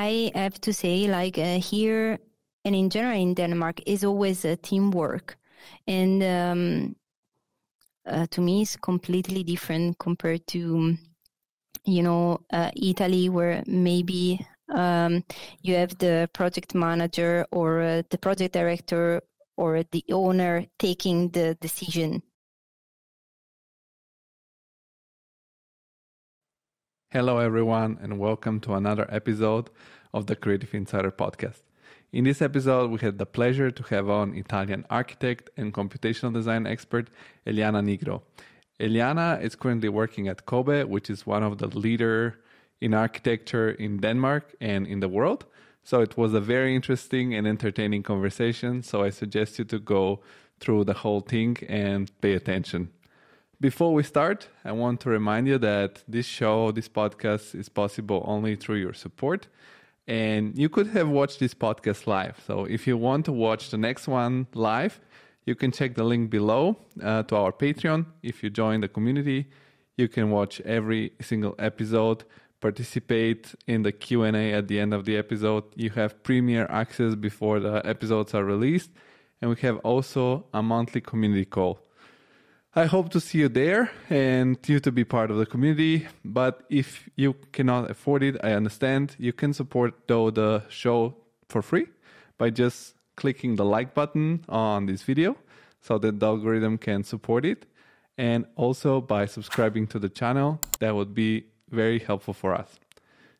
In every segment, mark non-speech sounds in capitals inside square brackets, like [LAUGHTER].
I have to say, like uh, here and in general in Denmark, is always a teamwork, and um, uh, to me, it's completely different compared to, you know, uh, Italy, where maybe um, you have the project manager or uh, the project director or the owner taking the decision. Hello, everyone, and welcome to another episode of the Creative Insider podcast. In this episode, we had the pleasure to have on Italian architect and computational design expert Eliana Nigro. Eliana is currently working at COBE, which is one of the leader in architecture in Denmark and in the world. So it was a very interesting and entertaining conversation. So I suggest you to go through the whole thing and pay attention. Before we start, I want to remind you that this show, this podcast is possible only through your support. And you could have watched this podcast live. So if you want to watch the next one live, you can check the link below uh, to our Patreon. If you join the community, you can watch every single episode participate in the q&a at the end of the episode you have premier access before the episodes are released and we have also a monthly community call i hope to see you there and you to be part of the community but if you cannot afford it i understand you can support though the show for free by just clicking the like button on this video so that the algorithm can support it and also by subscribing to the channel that would be very helpful for us.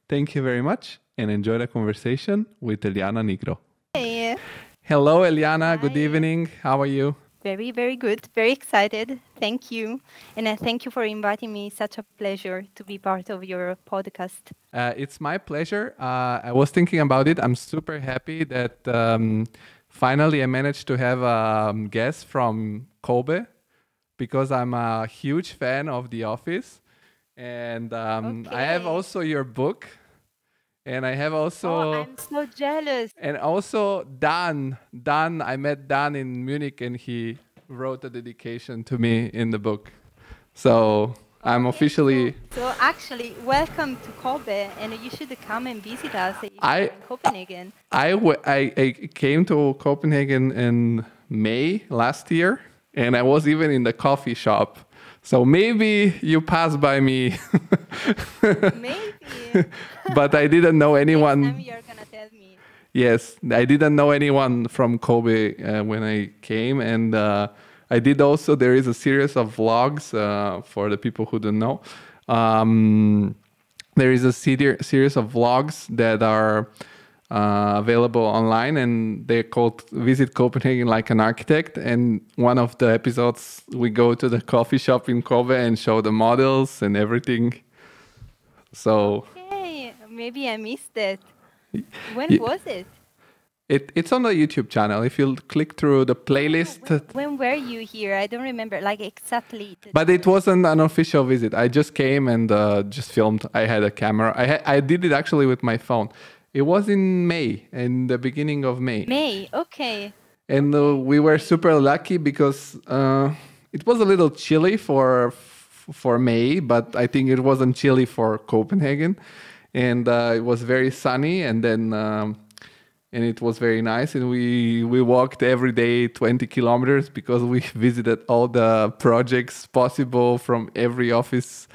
Thank you very much and enjoy the conversation with Eliana Nigro. Hey. Hello, Eliana. Hi. Good evening. How are you? Very, very good. Very excited. Thank you. And uh, thank you for inviting me. Such a pleasure to be part of your podcast. Uh, it's my pleasure. Uh, I was thinking about it. I'm super happy that um, finally I managed to have a um, guest from Cobe because I'm a huge fan of The Office. And um, I have also your book. And I have also. oh, I'm so jealous. And also Dan, Dan, I met Dan in Munich and he wrote a dedication to me in the book. So I'm officially So actually, welcome to Cobe, and you should come and visit us I- Copenhagen. I, w- I, I came to Copenhagen in May last year and I was even in the coffee shop. So maybe you passed by me, Maybe. [LAUGHS] but I didn't know anyone. time you're gonna tell me. Yes, I didn't know anyone from Cobe uh, when I came, and uh, I did also. There is a series of vlogs uh, for the people who don't know. Um, there is a seri- series of vlogs that are uh, available online, and they're called "Visit Copenhagen Like an Architect." And one of the episodes, we go to the coffee shop in Cobe and show the models and everything. So Hey, maybe I missed it. When Ye- was it? it, it's on the YouTube channel. If you click through the playlist. When, when were you here? I don't remember, like exactly. But it wasn't an official visit. I just came and uh, just filmed. I had a camera. I ha- I did it actually with my phone. It was in May, in the beginning of May, May. Okay. and uh, we were super lucky because uh, it was a little chilly for for May, but I think it wasn't chilly for Copenhagen, and uh, it was very sunny, and then. Um, and it was very nice and we we walked every day 20 kilometers because we [LAUGHS] visited all the projects possible from every office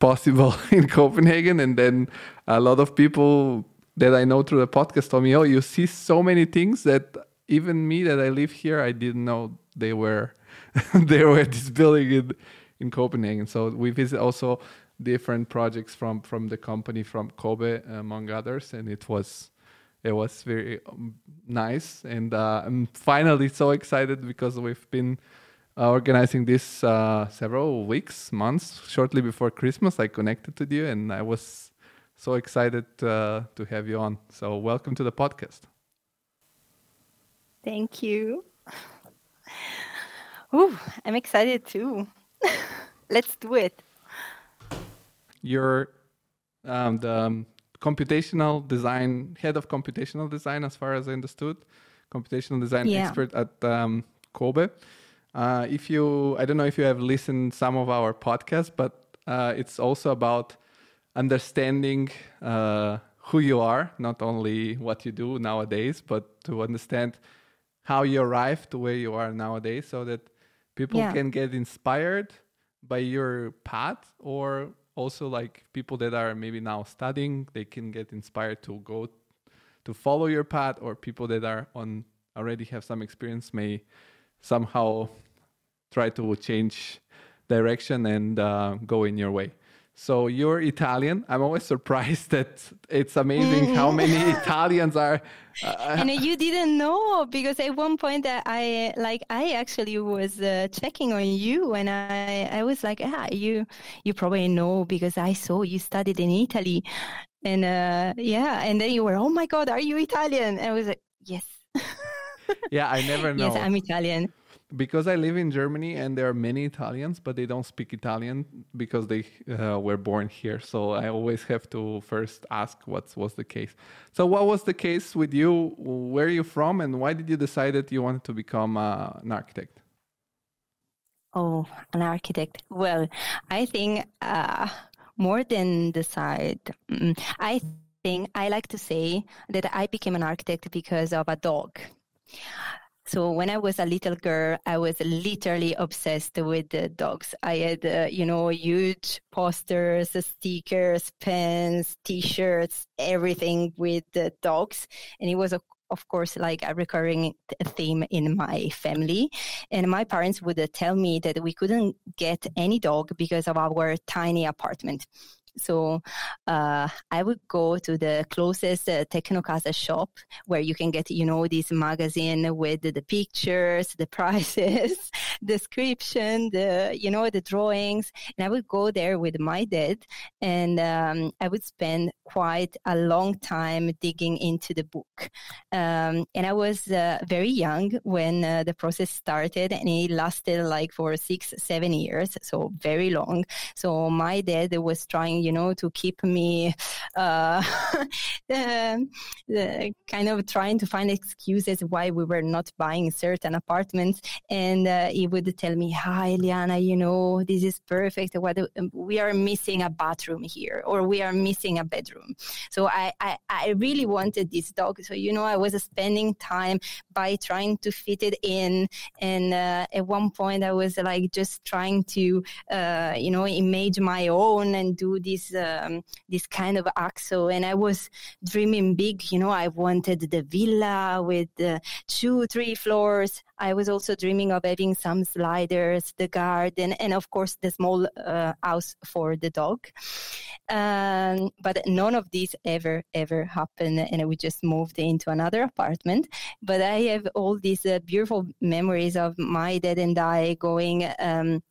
possible [LAUGHS] in copenhagen and then a lot of people that i know through the podcast told me oh you see so many things that even me that i live here i didn't know they were [LAUGHS] they were this building in in copenhagen. So we visit also different projects from from the company from Cobe among others and it was it was very um, nice. And uh, i'm finally so excited because we've been uh, organizing this uh, several weeks months shortly before christmas i connected to you and i was so excited uh, to have you on so welcome to the podcast Thank you. [LAUGHS] Ooh, I'm excited too. [LAUGHS] Let's do it. you're um, the um, computational design head of computational design as far as i understood computational design Yeah. expert at um, Cobe uh, if you i don't know if you have listened some of our podcasts but uh, it's also about understanding uh, who you are, not only what you do nowadays, but to understand how you arrived to where you are nowadays so that people Yeah. can get inspired by your path or also like people that are maybe now studying they can get inspired to go to follow your path or people that are on already have some experience may somehow try to change direction and uh, go in your way so you're italian. I'm always surprised [LAUGHS] that it's amazing how many italians are uh, and you didn't know because at one point I, I like I actually was uh, checking on you and I I was like ah you you probably know because I saw you studied in Italy. And uh, yeah and then you were oh my god are you Italian? And I was like yes. [LAUGHS] Yeah i never know. Yes I'm Italian because I live in Germany and there are many Italians, but they don't speak Italian because they uh, were born here. So I always have to first ask what was the case. So what was the case with you? Where are you from, and why did you decide that you wanted to become uh, an architect? Oh, an architect. Well, I think uh, more than decide, mm, I think I like to say that I became an architect because of a dog. So when I was a little girl, I was literally obsessed with the dogs. I had, uh, you know, huge posters, stickers, pens, T-shirts, everything with the dogs, and it was a of course, like a recurring theme in my family. And my parents would tell me that we couldn't get any dog because of our tiny apartment. So uh, I would go to the closest uh, Tecnocasa shop where you can get, you know, this magazine with the, the pictures, the [LAUGHS] prices, description, the, you know, the drawings. And I would go there with my dad and um, I would spend quite a long time digging into the book. Um, and I was uh, very young when uh, the process started and it lasted like for six, seven years. So very long. So my dad was trying, you know, to keep me uh, [LAUGHS] kind of trying to find excuses why we were not buying certain apartments. And uh, he would tell me, "Hi, Liana, you know, this is perfect. What we are missing a bathroom here, or we are missing a bedroom." So I, I, I really wanted this dog. So you know, I was spending time by trying to fit it in, and uh, at one point I was like just trying to, uh, you know, image my own and do this um, this kind of axo. And I was dreaming big. You know, I wanted the villa with uh, two, three floors. I was also dreaming of having some sliders, the garden, and of course the small uh, house for the dog. Um, but none of these ever, ever happened, and we just moved into another apartment. But I have all these uh, beautiful memories of my dad and I going. Um,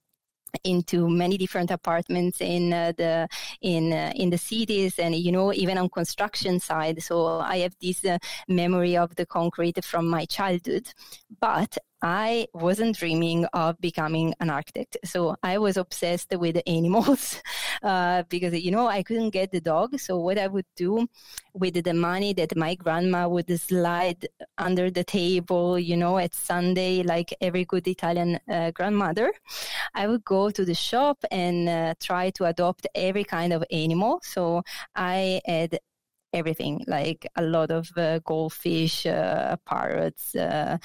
into many different apartments in uh, the in uh, in the cities and you know even on construction side. So i have this uh, memory of the concrete from my childhood. But I wasn't dreaming of becoming an architect. So I was obsessed with animals [LAUGHS] uh, because, you know, I couldn't get the dog. So what I would do with the money that my grandma would slide under the table, you know, at Sunday, like every good Italian uh, grandmother, I would go to the shop and uh, try to adopt every kind of animal. So I had everything, like a lot of uh, goldfish, uh, parrots, uh,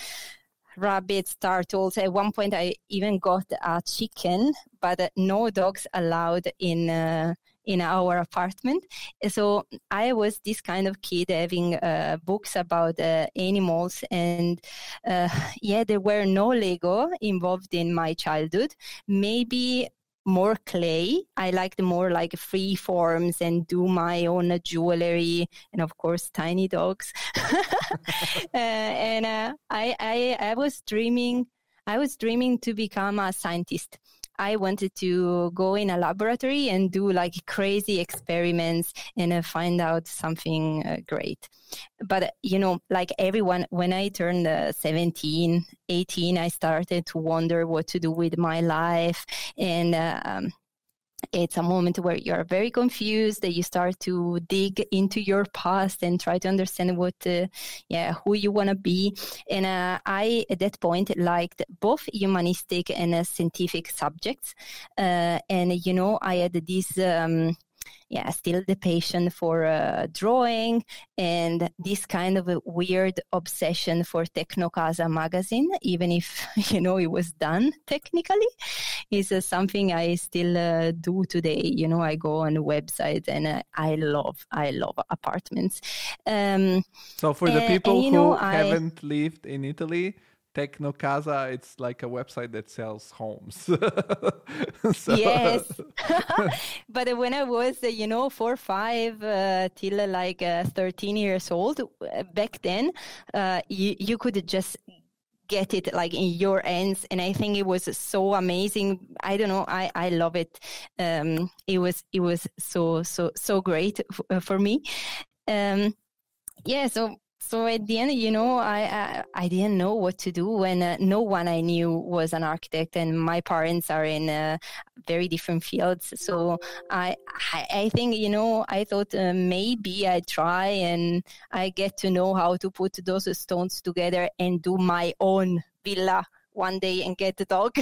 rabbits, turtles. At one point, I even got a chicken, but no dogs allowed in uh, in our apartment. So I was this kind of kid having uh, books about uh, animals, and uh, yeah, there were no Lego involved in my childhood. Maybe more clay. I liked more like free forms and do my own jewelry and of course tiny dogs. [LAUGHS] uh, and uh, I, I, I was dreaming, I was dreaming to become a scientist. I wanted to go in a laboratory and do like crazy experiments and uh, find out something uh, great. But, you know, like everyone, when I turned uh, 17, 18, I started to wonder what to do with my life. And, um, it's a moment where you're very confused that you start to dig into your past and try to understand what uh, yeah who you want to be. And uh, i at that point liked both humanistic and uh, scientific subjects. Uh, and you know i had this um, yeah, still the passion for uh, drawing and this kind of a weird obsession for Tecnocasa magazine, even if, [LAUGHS] you know, it was done technically, is uh, something I still uh, do today. You know, I go on websites and uh, I love, I love apartments. Um, so for the people and, who know, haven't I, lived in Italy, Tecnocasa, it's like a website that sells homes. [LAUGHS] so. Yes. [LAUGHS] but when I was, uh, you know, four, five, uh, till uh, like uh, 13 years old, uh, back then, uh, you, you could just get it like in your hands and i think it was so amazing i don't know i i love it um it was it was so so so great f- for me um yeah so so at the end, you know, I I, I didn't know what to do when uh, no one I knew was an architect, and my parents are in uh, very different fields. So I I think you know I thought uh, maybe I try and I get to know how to put those stones together and do my own villa one day and get a dog.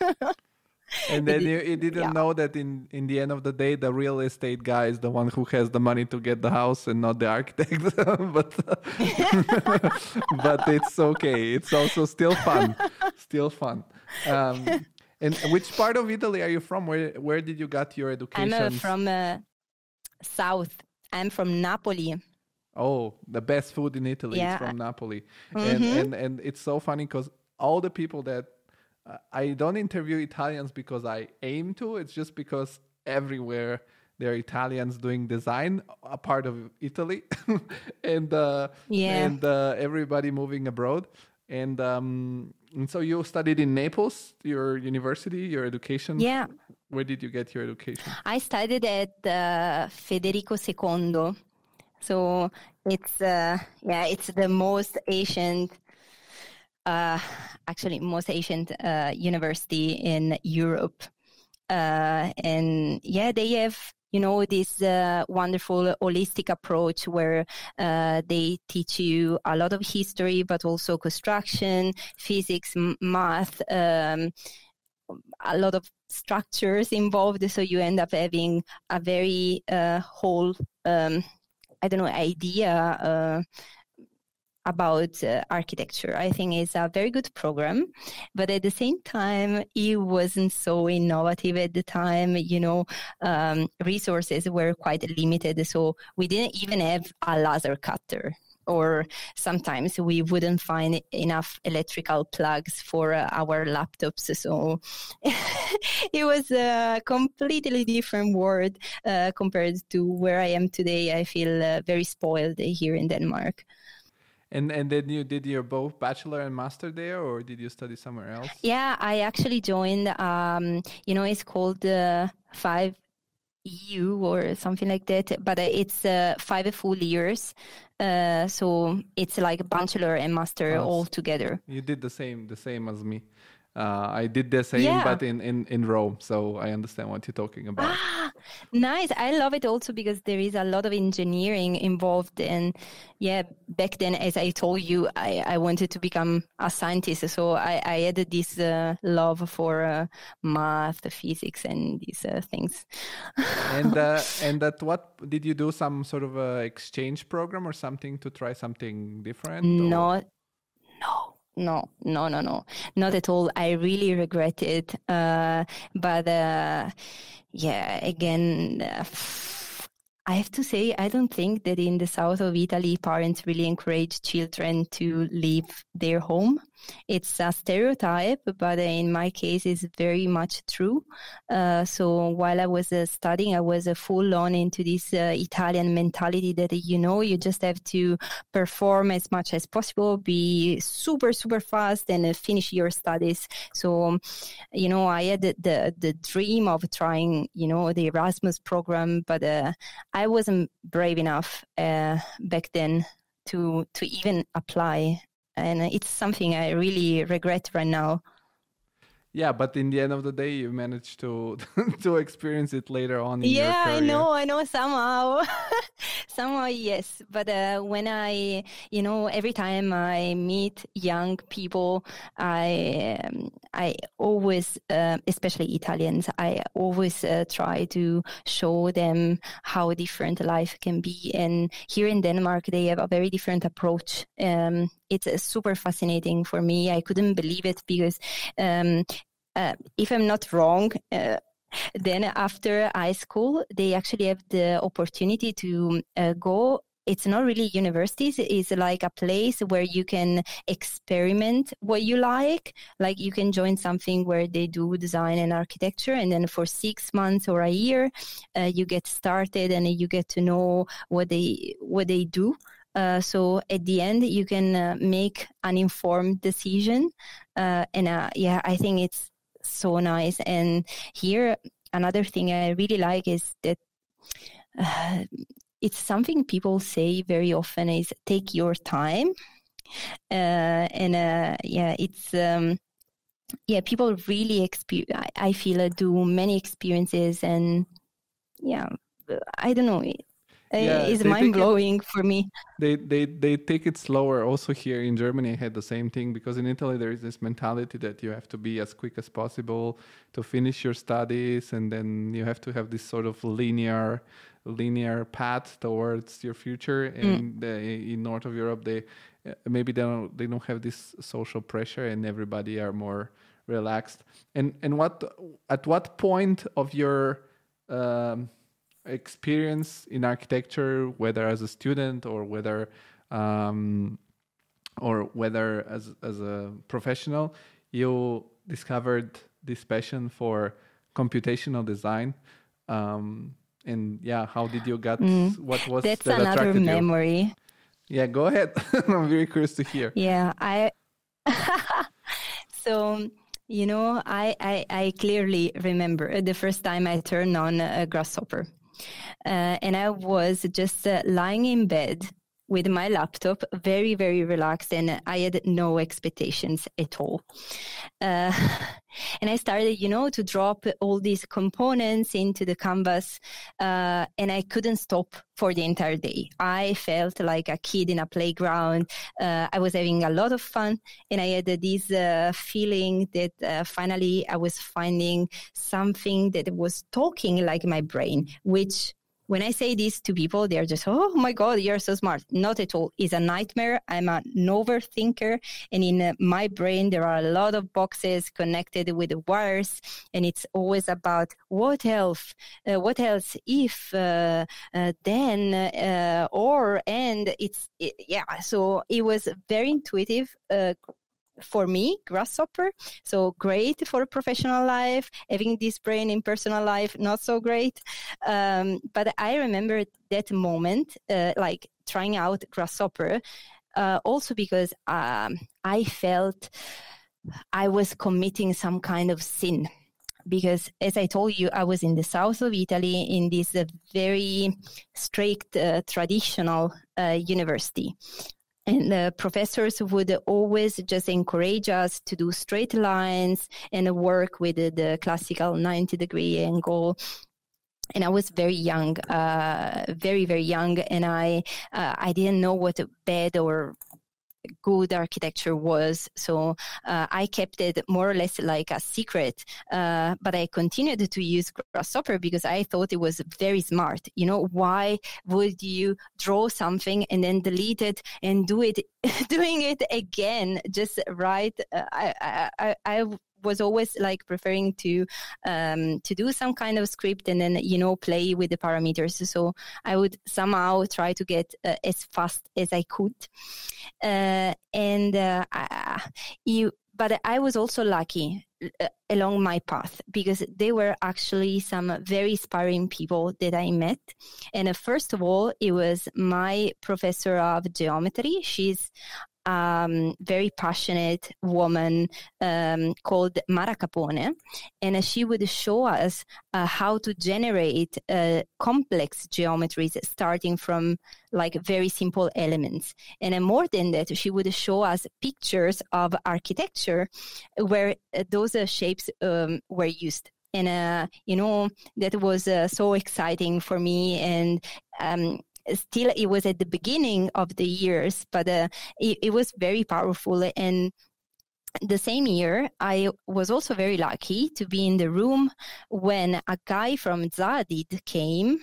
[LAUGHS] and [LAUGHS] then you, you didn't yeah. know that in in the end of the day the real estate guy is the one who has the money to get the house and not the architect. [LAUGHS] But [LAUGHS] but it's okay. It's also still fun. Still fun. Um, and which part of italy are you from? Where where did you got your education i'm uh, from uh, south. I'm from napoli. Oh the best food in italy yeah. is from napoli. Mm-hmm. and, and and it's so funny because all the people that I don't interview Italians because I aim to. It's just because everywhere there are Italians doing design, a part of Italy, [LAUGHS] and uh, yeah, and uh, everybody moving abroad. And um, and so you studied in Naples, your university, your education. Yeah. Where did you get your education? I studied at uh, Federico II. So it's uh, yeah, it's the most ancient uh, actually most ancient uh, university in Europe. Uh, and yeah, they have you know this uh, wonderful holistic approach where uh, they teach you a lot of history but also construction physics m- math um, a lot of structures involved so you end up having a very uh, whole um, i don't know idea uh, about uh, architecture. I think it's a very good program, but at the same time, it wasn't so innovative at the time. You know, um, resources were quite limited, so we didn't even have a laser cutter. Or sometimes we wouldn't find enough electrical plugs for uh, our laptops. So [LAUGHS] it was a completely different world uh, compared to where I am today. I feel uh, very spoiled here in Denmark. And and then you did your both bachelor and master there, or did you study somewhere else? Yeah, I actually joined. Um, you know, it's called uh, five EU or something like that, but it's uh, five full years. Uh, so it's like bachelor and master oh, all together. You did the same, the same as me. Uh, I did the same, yeah. but in, in, in Rome. So I understand what you're talking about. Ah, nice. I love it also because there is a lot of engineering involved. And yeah, back then, as I told you, I, I wanted to become a scientist. So I, I had this uh, love for uh, math, physics, and these uh, things. and uh, [LAUGHS] and that what did you do? Some sort of exchange program or something to try something different? Not, no no, no, no, no, not at all. I really regret it. Uh, but uh, yeah, again, uh, I have to say, I don't think that in the south of Italy, parents really encourage children to leave their home it's a stereotype, but in my case, it's very much true. Uh, so while I was uh, studying, I was uh, full on into this uh, Italian mentality that you know you just have to perform as much as possible, be super super fast, and uh, finish your studies. So you know, I had the the, the dream of trying you know the Erasmus program, but I wasn't brave enough back then to to even apply and it's something I really regret right now. yeah, but in the end of the day, you managed to [LAUGHS] to experience it later on. yeah, I know, I know. Somehow, [LAUGHS] somehow, yes. But uh, when I, you know, every time I meet young people, I, um, I always, uh, especially Italians, I always uh, try to show them how different life can be. And here in Denmark, they have a very different approach. Um, it's uh, super fascinating for me. I couldn't believe it because um, uh, if I'm not wrong, uh, then after high school, they actually have the opportunity to uh, go. It's not really universities. It's like a place where you can experiment what you like. Like you can join something where they do design and architecture, and then for six months or a year, uh, you get started and you get to know what they what they do. Uh, so at the end, you can uh, make an informed decision. Uh, and uh, yeah, I think it's so nice. And here, another thing I really like is that uh, it's something people say very often is take your time. and yeah, it's. Um, yeah, people really experience. I, I feel do many experiences, and yeah, I don't know yeah, is mind blowing for me. They they they take it slower. Also here in Germany, I had the same thing because in Italy there is this mentality that you have to be as quick as possible to finish your studies, and then you have to have this sort of linear linear path towards your future. Mm. And mm. in north of Europe, they uh, maybe they don't they don't have this social pressure, and everybody are more relaxed. And and what at what point of your um, experience in architecture, whether as a student or whether um, or whether as as a professional, you discovered this passion for computational design. Um, and yeah, how did you get? Mm. What was that's that another memory? You? Yeah, go ahead. [LAUGHS] I'm very curious to hear. Yeah, I. [LAUGHS] so you know, I, I, I clearly remember the first time I turned on a grasshopper. Uh, and I was just uh, lying in bed with my laptop, very, very relaxed, and I had no expectations at all. Uh, [LAUGHS] and I started, you know, to drop all these components into the canvas, uh, and I couldn't stop for the entire day. I felt like a kid in a playground. Uh, I was having a lot of fun, and I had this uh, feeling that uh, finally I was finding something that was talking like my brain, which when I say this to people, they're just, oh my God, you're so smart. Not at all. It's a nightmare. I'm an overthinker. And in uh, my brain, there are a lot of boxes connected with wires. And it's always about what else, uh, what else if, uh, uh then, uh, or, and it's, it, yeah. So it was very intuitive, uh, for me, grasshopper. So great for professional life. Having this brain in personal life, not so great. Um, but I remember that moment, uh, like trying out grasshopper, uh, also because um, I felt I was committing some kind of sin because as I told you, I was in the south of Italy in this uh, very strict uh, traditional uh, university and the professors would always just encourage us to do straight lines and work with the classical 90 degree angle. And I was very young, uh, very very young, and I uh, I didn't know what a bad or good architecture was. So uh, I kept it more or less like a secret, uh, but I continued to use Grasshopper because I thought it was very smart. You know, why would you draw something and then delete it and do it, [LAUGHS] doing it again? Just write. Uh, I, I, I was always like preferring to um, to do some kind of script and then you know play with the parameters. So I would somehow try to get uh, as fast as I could, uh, and uh, I, you. But I was also lucky uh, along my path because there were actually some very inspiring people that I met. And uh, first of all, it was my professor of geometry. She's um, very passionate woman um, called Mara Capone, and she would show us uh, how to generate uh, complex geometries starting from like very simple elements. And uh, more than that, she would show us pictures of architecture where uh, those uh, shapes um, were used. And uh, you know that was uh, so exciting for me. And um, still it was at the beginning of the years but uh, it, it, was very powerful. And the same year i was also very lucky to be in the room when a guy from Zaha Hadid came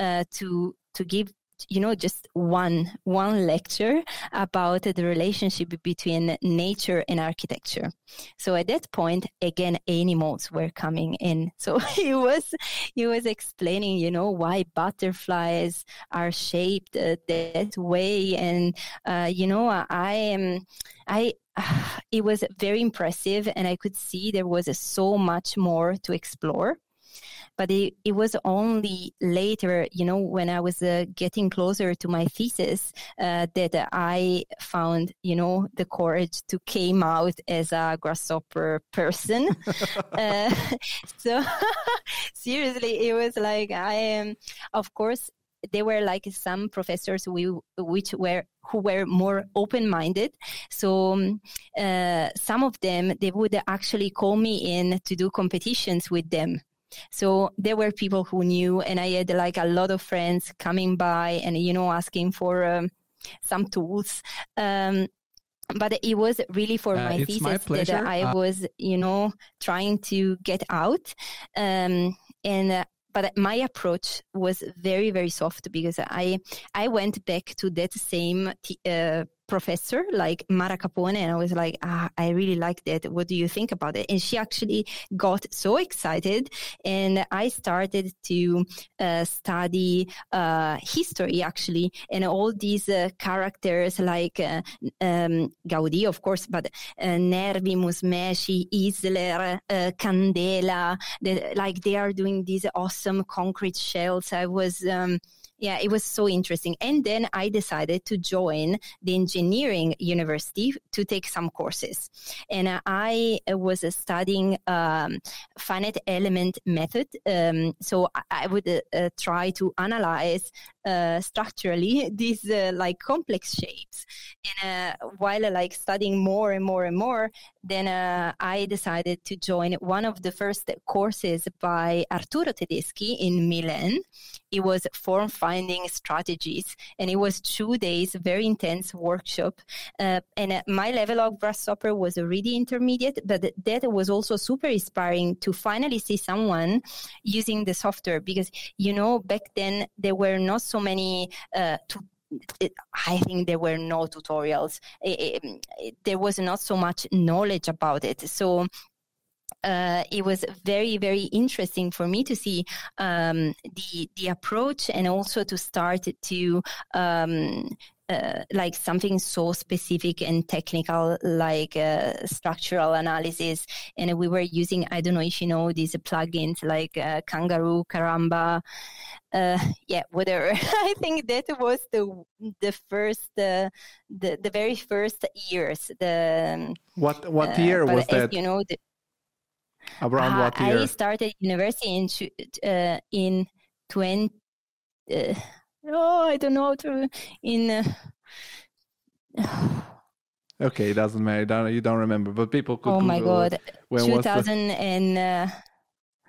uh, to to give you know just one one lecture about the relationship between nature and architecture. So at that point again animals were coming in. [LAUGHS] So he was he was explaining you know why butterflies are shaped uh, that way. And uh, you know i am i [SIGHS] it was very impressive and i could see there was so much more to explore but it, it was only later, you know, when I was uh, getting closer to my thesis uh, that I found, you know, the courage to came out as a grasshopper person. [LAUGHS] uh, [LAUGHS] so [LAUGHS] seriously, it was like I am, of course, there were like some professors we, which were who were more open-minded so um, uh, some of them they would actually call me in to do competitions with them so there were people who knew, and I had like a lot of friends coming by and, you know, asking for um, some tools. Um, but it was really for uh, my thesis my that I uh, was, you know, trying to get out. Um, and uh, but my approach was very very soft because I I went back to that same t- uh, professor like Mara Capone and I was like, ah, I really like that. What do you think about it? And she actually got so excited and I started to uh, study uh, history actually and all these uh, characters like uh, um, Gaudi, of course, but uh, Nervi, Musmeci, Isler, uh, Candela, the, like they are doing these awesome concrete shells. I was um, yeah, it was so interesting. And then I decided to join the engineering university to take some courses. And I was studying um, finite element method. Um, so I, would uh, try to analyze uh, structurally [LAUGHS] these uh, like complex shapes. And while like studying more and more and more, then I decided to join one of the first courses by Arturo Tedeschi in Milan. It was form finding strategies. And it was two days, very intense workshop. Uh, and uh, my level of grasshopper was already intermediate, but that was also super inspiring to finally see someone using the software because, you know, back then there were not so many uh, to I think there were no tutorials. It, it, it, there was not so much knowledge about it. So uh, it was very very interesting for me to see um, the the approach and also to start to um, uh, like something so specific and technical like uh, structural analysis and we were using i don't know if you know these plugins like uh, kangaroo karamba uh, yeah whatever [LAUGHS] i think that was the the first uh, the the very first years the um, what what year was that you know the, Around what year? I started university in uh, in twenty. Oh, I don't know. To, in. Uh, okay, it doesn't matter. You don't, you don't remember, but people could. Oh my god! Two thousand and. Uh,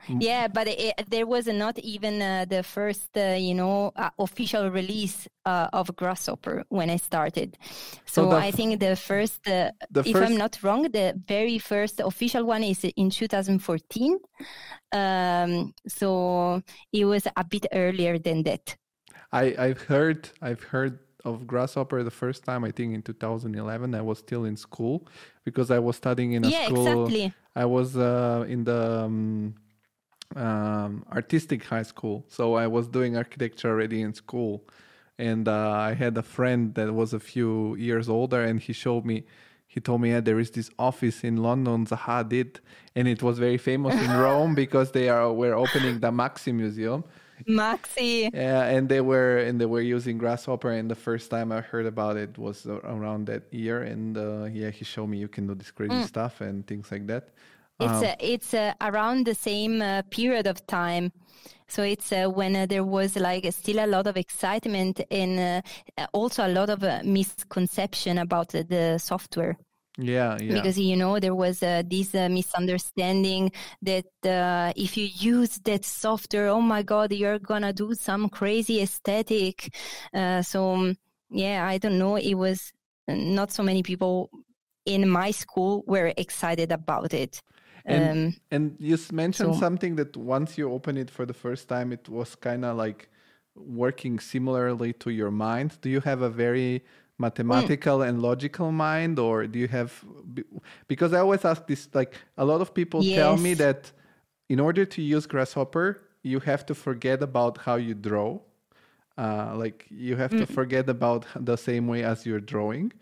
Mm. Yeah, but it, there was not even uh, the first, uh, you know, uh, official release uh, of Grasshopper when I started. So, so I think the first, uh, the if i I'm not wrong, the very first official one is in 2014. Um, so it was a bit earlier than that. I, I've heard, I've heard of grasshopper the first time i think in 2011 i was still in school because i was studying in a yeah, school exactly. i was uh, in the um, um, artistic high school. So I was doing architecture already in school. And uh, I had a friend that was a few years older, and he showed me, he told me, yeah, there is this office in London, Zaha Hadid, and it was very famous in [LAUGHS] Rome because they are were opening the MAXXI Museum. MAXXI. Yeah, and they were and they were using Grasshopper. And the first time I heard about it was around that year. And uh, yeah, he showed me you can do this crazy mm. stuff and things like that. It's um, uh, it's uh, around the same uh, period of time. So it's uh, when uh, there was like still a lot of excitement and uh, also a lot of uh, misconception about the software. Yeah, yeah. Because you know there was uh, this uh, misunderstanding that uh, if you use that software, oh my god, you're gonna do some crazy aesthetic. Uh, so um, yeah, I don't know. It was not so many people in my school were excited about it. And, um, and you mentioned so, something that once you open it for the first time, it was kind of like working similarly to your mind. Do you have a very mathematical mm. and logical mind, or do you have? Because I always ask this. Like a lot of people yes. tell me that in order to use Grasshopper, you have to forget about how you draw. Uh, like you have mm. to forget about the same way as you're drawing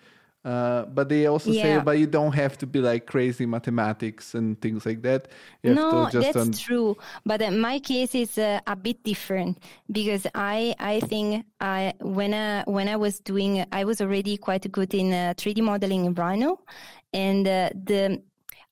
uh, but they also yeah. say, but you don't have to be like crazy mathematics and things like that. You no, that's un- true. But my case is uh, a bit different because I I think I when I when I was doing I was already quite good in 3D uh, modeling in Rhino, and uh, the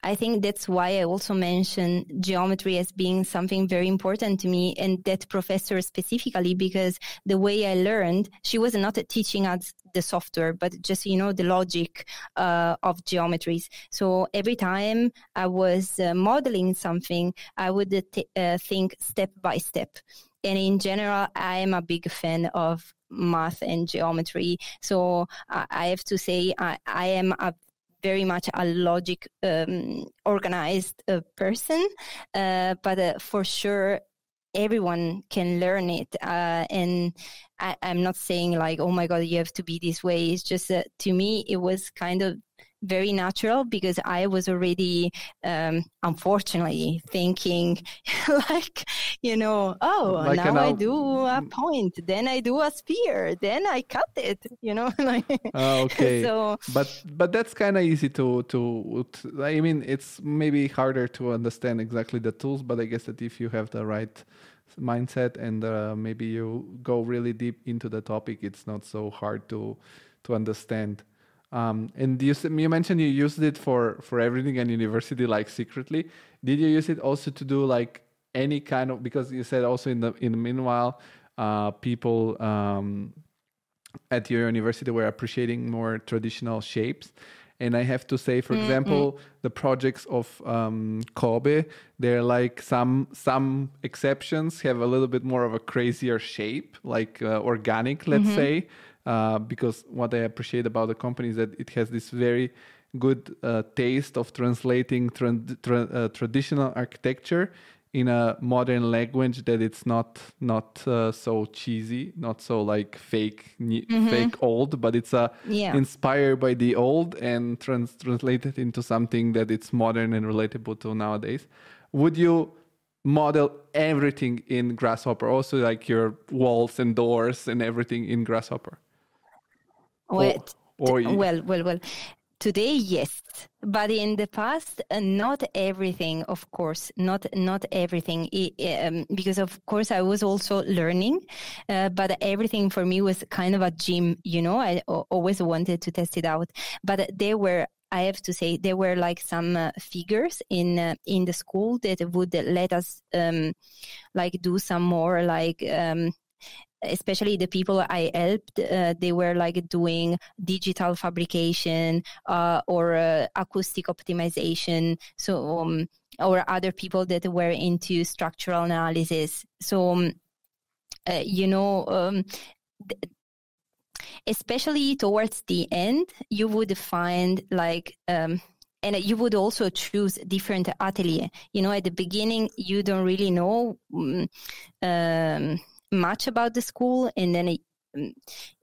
I think that's why I also mentioned geometry as being something very important to me and that professor specifically because the way I learned, she was not teaching us the software, but just, you know, the logic uh, of geometries. So every time I was uh, modeling something, I would uh, t- uh, think step by step. And in general, I am a big fan of math and geometry. So I have to say I, I am a very much a logic um, organized uh, person, uh, but uh, for sure everyone can learn it. Uh, and I, am not saying like, oh my god, you have to be this way. It's just to me, it was kind of very natural because I was already, um, unfortunately, thinking [LAUGHS] like, you know, oh, like now I do a point, then I do a spear, then I cut it, you know. [LAUGHS] like, oh, [LAUGHS] okay. So, but but that's kind of easy to, to to. I mean, it's maybe harder to understand exactly the tools, but I guess that if you have the right mindset and uh, maybe you go really deep into the topic, it's not so hard to to understand. Um, and you, you mentioned you used it for, for everything and university, like secretly. Did you use it also to do like any kind of, because you said also in the, in the meanwhile, uh, people um, at your university were appreciating more traditional shapes. And I have to say, for mm-hmm. example, the projects of um, Cobe, they're like some some exceptions have a little bit more of a crazier shape, like uh, organic, let's mm-hmm. say. Uh, because what I appreciate about the company is that it has this very good uh, taste of translating tra- tra- uh, traditional architecture in a modern language that it's not not uh, so cheesy, not so like fake mm-hmm. fake old, but it's uh, yeah. inspired by the old and trans- translated into something that it's modern and relatable to nowadays. Would you model everything in Grasshopper, also like your walls and doors and everything in Grasshopper? Well, or, or well, well, well. Today, yes, but in the past, uh, not everything. Of course, not not everything, um, because of course I was also learning. Uh, but everything for me was kind of a gym. You know, I always wanted to test it out. But there were I have to say there were like some uh, figures in uh, in the school that would let us um, like do some more like um, especially the people I helped, uh, they were like doing digital fabrication uh, or uh, acoustic optimization. So, um, or other people that were into structural analysis. So, um, uh, you know, um, th- especially towards the end, you would find like, um, and you would also choose different atelier. You know, at the beginning, you don't really know. Um, much about the school and then it, mm,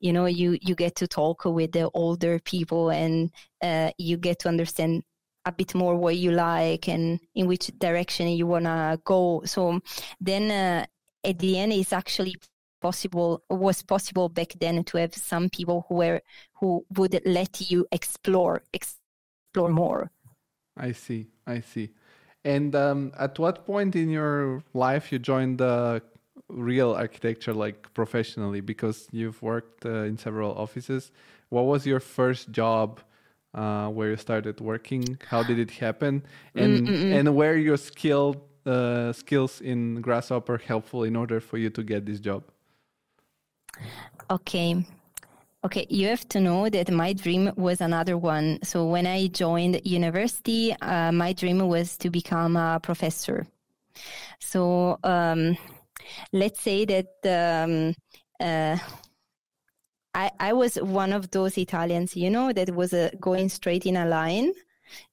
you know you you get to talk with the older people and uh, you get to understand a bit more what you like and in which direction you want to go. So then uh, at the end it's actually possible was possible back then to have some people who were who would let you explore explore more. I see i see. And um, at what point in your life you joined the real architecture like professionally because you've worked uh, in several offices. What was your first job uh, where you started working? How did it happen? [SIGHS] And Mm-mm-mm. and where your skill uh, skills in Grasshopper helpful in order for you to get this job? Okay. Okay, you have to know that my dream was another one. So when I joined university, uh, my dream was to become a professor. So um, let's say that um, uh, I, I was one of those Italians, you know, that was uh, going straight in a line.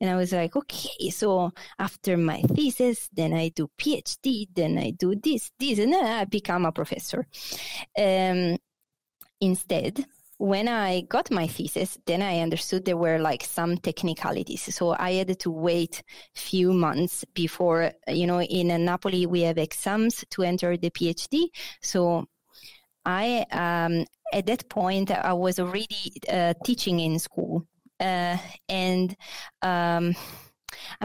And I was like, okay, so after my thesis, then I do PhD, then I do this, this, and then I become a professor. Um, instead, when I got my thesis, then I understood there were like some technicalities. So I had to wait few months before, you know, in Napoli we have exams to enter the PhD. So I um, at that point I was already uh, teaching in school, uh, and um,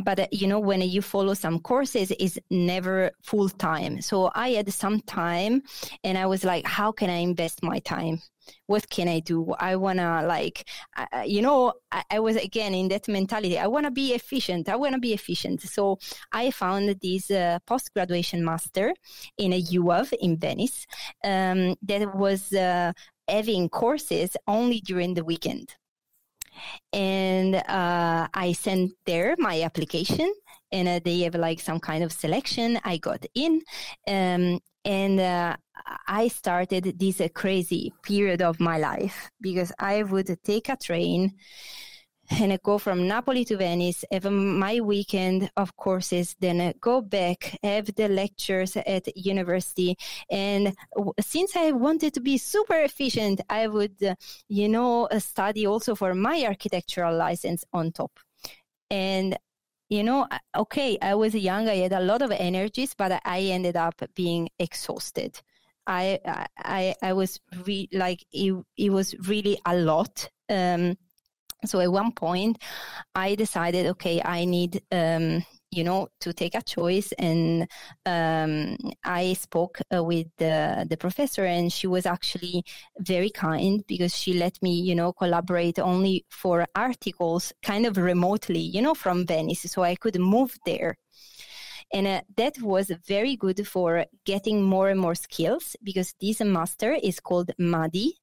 but uh, you know when you follow some courses is never full time so i had some time and i was like how can i invest my time what can i do? I want to like uh, you know I, I, was again in that mentality. I want to be efficient. I want to be efficient. So i found this uh, post graduation master in a UAV in venice um, that was uh, having courses only during the weekend. And uh, I sent there my application, and uh, they have like some kind of selection. I got in, um, and uh, I started this uh, crazy period of my life because I would take a train and I go from Napoli to Venice, have my weekend of courses, then I go back, have the lectures at university. And since I wanted to be super efficient, I would, uh, you know, uh, study also for my architectural license on top. And you know, okay, I was young, I had a lot of energies, but I ended up being exhausted. I I I was re- like it, it was really a lot. Um, so at one point, I decided, okay, I need, um, you know, to take a choice. And um, I spoke uh, with the, the professor, and she was actually very kind because she let me, you know, collaborate only for articles kind of remotely, you know, from Venice. So I could move there. And uh, that was very good for getting more and more skills because this master is called MADI,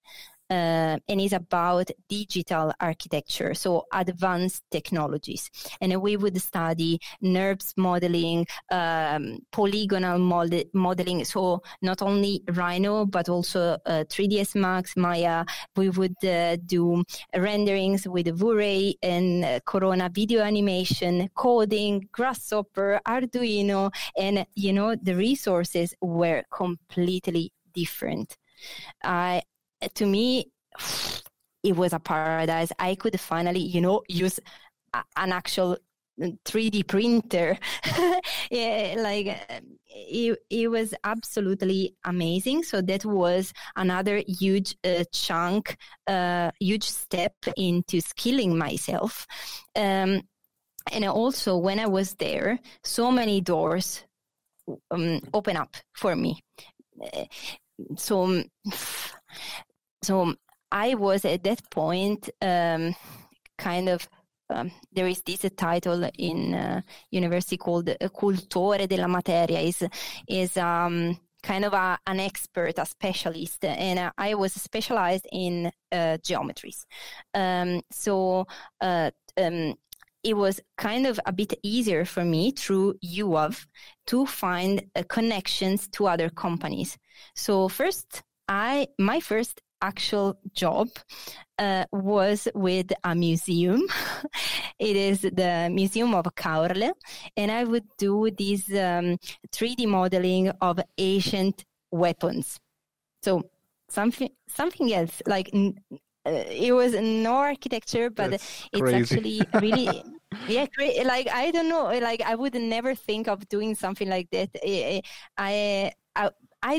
uh, and is about digital architecture, so advanced technologies. And we would study NURBS modeling, um, polygonal mod- modeling, so not only Rhino, but also uh, 3ds Max, Maya. We would uh, do renderings with V-Ray and uh, Corona video animation, coding, Grasshopper, Arduino, and you know, the resources were completely different. I to me, it was a paradise. I could finally, you know, use an actual 3D printer. [LAUGHS] yeah, like it, it was absolutely amazing. So that was another huge uh, chunk, uh, huge step into skilling myself. Um, and also when I was there, so many doors um, open up for me. Uh, so so I was at that point um, kind of um, there is this title in uh, university called cultore della materia is is um, kind of a, an expert, a specialist, and uh, I was specialized in uh, geometries. Um, so uh, um, it was kind of a bit easier for me through UAV to find uh, connections to other companies. So first, I my first actual job uh, was with a museum. [LAUGHS] it is the Museum of Caorle, and I would do this um, 3D modeling of ancient weapons. So something something else like. Uh, it was no architecture, but That's it's crazy. actually really [LAUGHS] yeah like i don't know like i would never think of doing something like that i, I I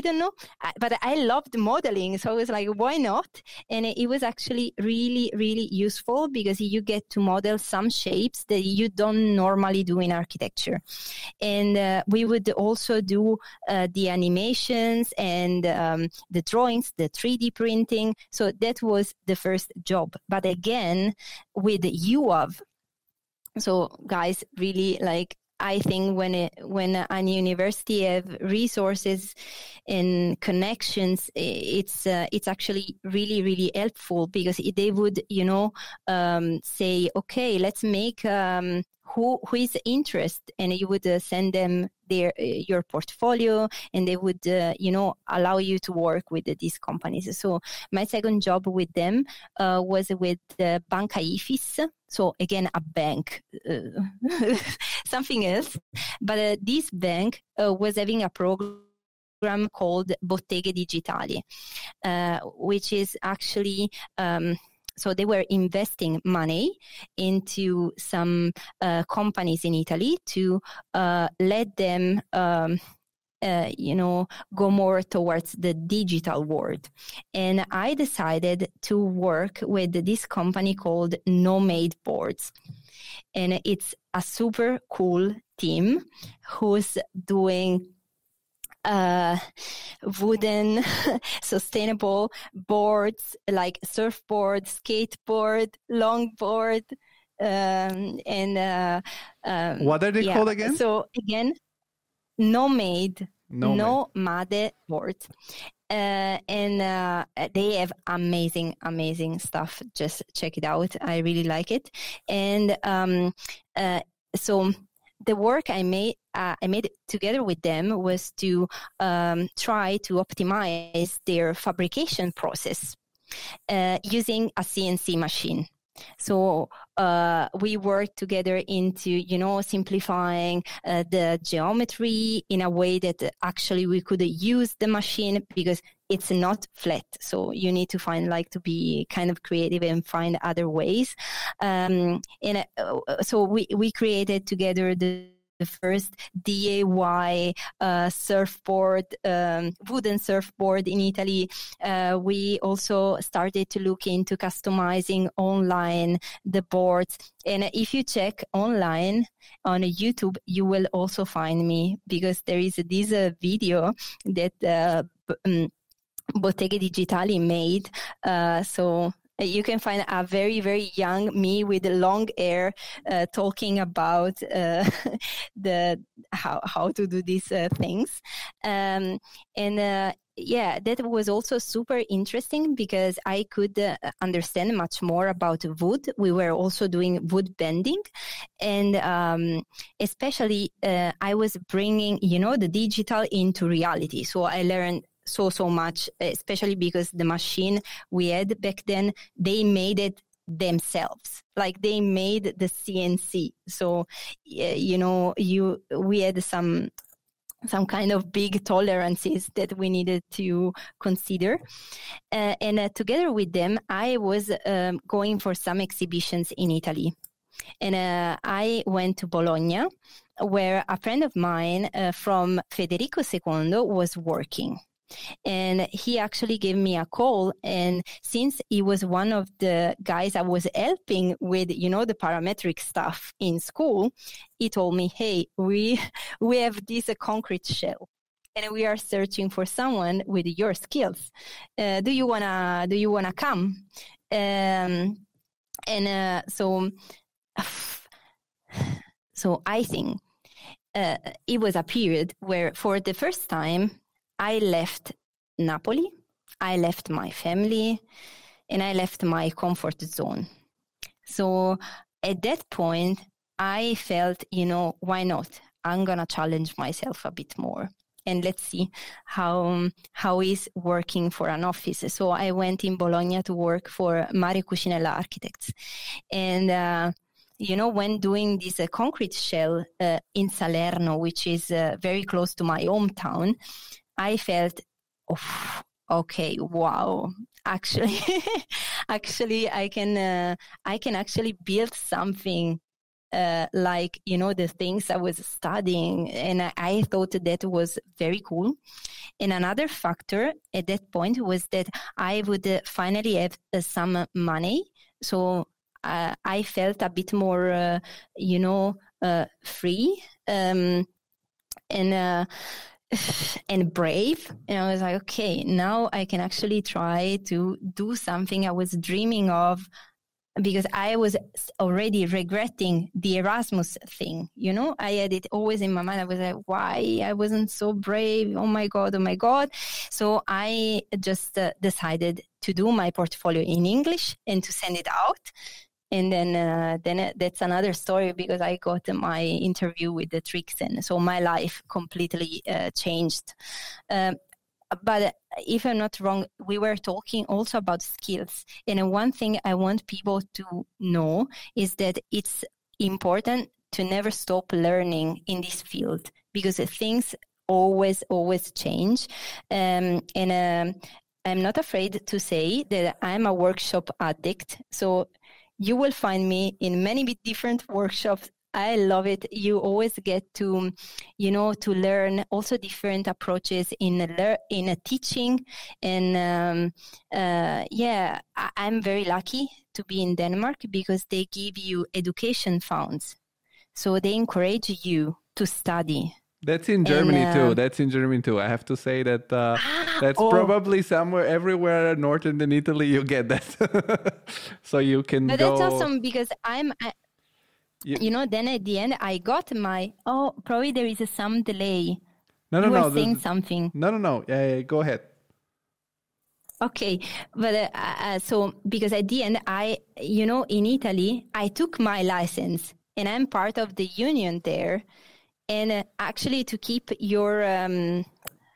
don't know, but I loved modeling. So I was like, why not? And it was actually really, really useful because you get to model some shapes that you don't normally do in architecture. And uh, we would also do uh, the animations and um, the drawings, the 3D printing. So that was the first job. But again, with UAV, so guys really like I think when it, when a university have resources and connections, it's uh, it's actually really really helpful because they would you know um, say okay let's make um, who who is interest? And you would uh, send them their uh, your portfolio and they would uh, you know allow you to work with these companies. So my second job with them uh, was with banca ifis. So again a bank uh, [LAUGHS] something else but uh, this bank was having a program called Botteghe Digitali, which is actually um, so they were investing money into some uh, companies in Italy to uh, let them. Um, uh, you know, go more towards the digital world. And I decided to work with this company called Nomade Boards. And it's a super cool team who's doing uh, wooden [LAUGHS] sustainable boards like surfboard, skateboard, longboard, um, and uh, um, what are they yeah. called again? So again, nomade, nomade board. Uh, and uh, they have amazing, amazing stuff. Just check it out. I really like it. And um, uh, so the work I made, uh, I made together with them was to um, try to optimize their fabrication process uh, using a CNC machine. So uh, we worked together into, you know, simplifying uh, the geometry in a way that actually we could use the machine because it's not flat. So you need to find like to be kind of creative and find other ways. Um, and uh, so we we created together the the first DIY uh, surfboard, um, wooden surfboard in Italy. Uh, we also started to look into customizing online the boards. And if you check online on YouTube, you will also find me because there is this uh, video that uh, um, Botteghe Digitali made. Uh, so you can find a very very young me with long hair uh, talking about uh, [LAUGHS] the how how to do these uh, things. Um, and uh, yeah that was also super interesting because i could uh, understand much more about wood. We were also doing wood bending. And um, especially uh, i was bringing you know the digital into reality. So i learned so so much especially because the machine we had back then they made it themselves like they made the cnc so you know you we had some some kind of big tolerances that we needed to consider. Uh, and uh, together with them, I was um, going for some exhibitions in Italy. And uh, I went to Bologna, where a friend of mine from Federico II was working and he actually gave me a call. And since he was one of the guys i was helping with you know the parametric stuff in school he told me hey we [LAUGHS] we have this concrete shell and we are searching for someone with your skills. Uh, do you wanna do you wanna come? Um, and uh, so [SIGHS] so i think uh, it was a period where for the first time I left Napoli, I left my family, and I left my comfort zone. So at that point, I felt, you know, why not? I'm gonna challenge myself a bit more and let's see how how is working for an office. So I went in Bologna to work for Mario Cucinella Architects, and uh, you know when doing this uh, concrete shell uh, in Salerno, which is uh, very close to my hometown, I felt, oh, okay, wow. Actually, [LAUGHS] actually, I can, uh, I can actually build something uh, like you know the things I was studying, and I, I thought that was very cool. And another factor at that point was that I would uh, finally have uh, some money, so uh, I felt a bit more, uh, you know, uh, free um, and and brave. And I was like, okay, now I can actually try to do something I was dreaming of because I was already regretting the Erasmus thing. You know, I had it always in my mind. I was like, why I wasn't so brave? Oh my God, oh my God. So I just uh, decided to do my portfolio in English and to send it out. And then, uh, then that's another story because I got my interview with the 3XN. So my life completely uh, changed. Um, but if I'm not wrong, we were talking also about skills. And one thing I want people to know is that it's important to never stop learning in this field because things always, always change. Um, and um, I'm not afraid to say that I'm a workshop addict. So you will find me in many different workshops I love it. You always get to, you know, to learn also different approaches in a lear- in a teaching, and um, uh, yeah, I- I'm very lucky to be in Denmark because they give you education funds, so they encourage you to study. That's in Germany and, uh, too. That's in Germany too. I have to say that uh, [GASPS] ah, that's oh. probably somewhere, everywhere northern in Italy, you get that. [LAUGHS] so you can. But go... that's awesome because I'm. I, you, you know, then at the end, I got my. Oh, probably there is some delay. No, no, you no. Were saying the, something. No, no, no. Uh, go ahead. Okay, but uh, uh, so because at the end, I, you know, in Italy, I took my license and I'm part of the union there. And uh, actually, to keep your um,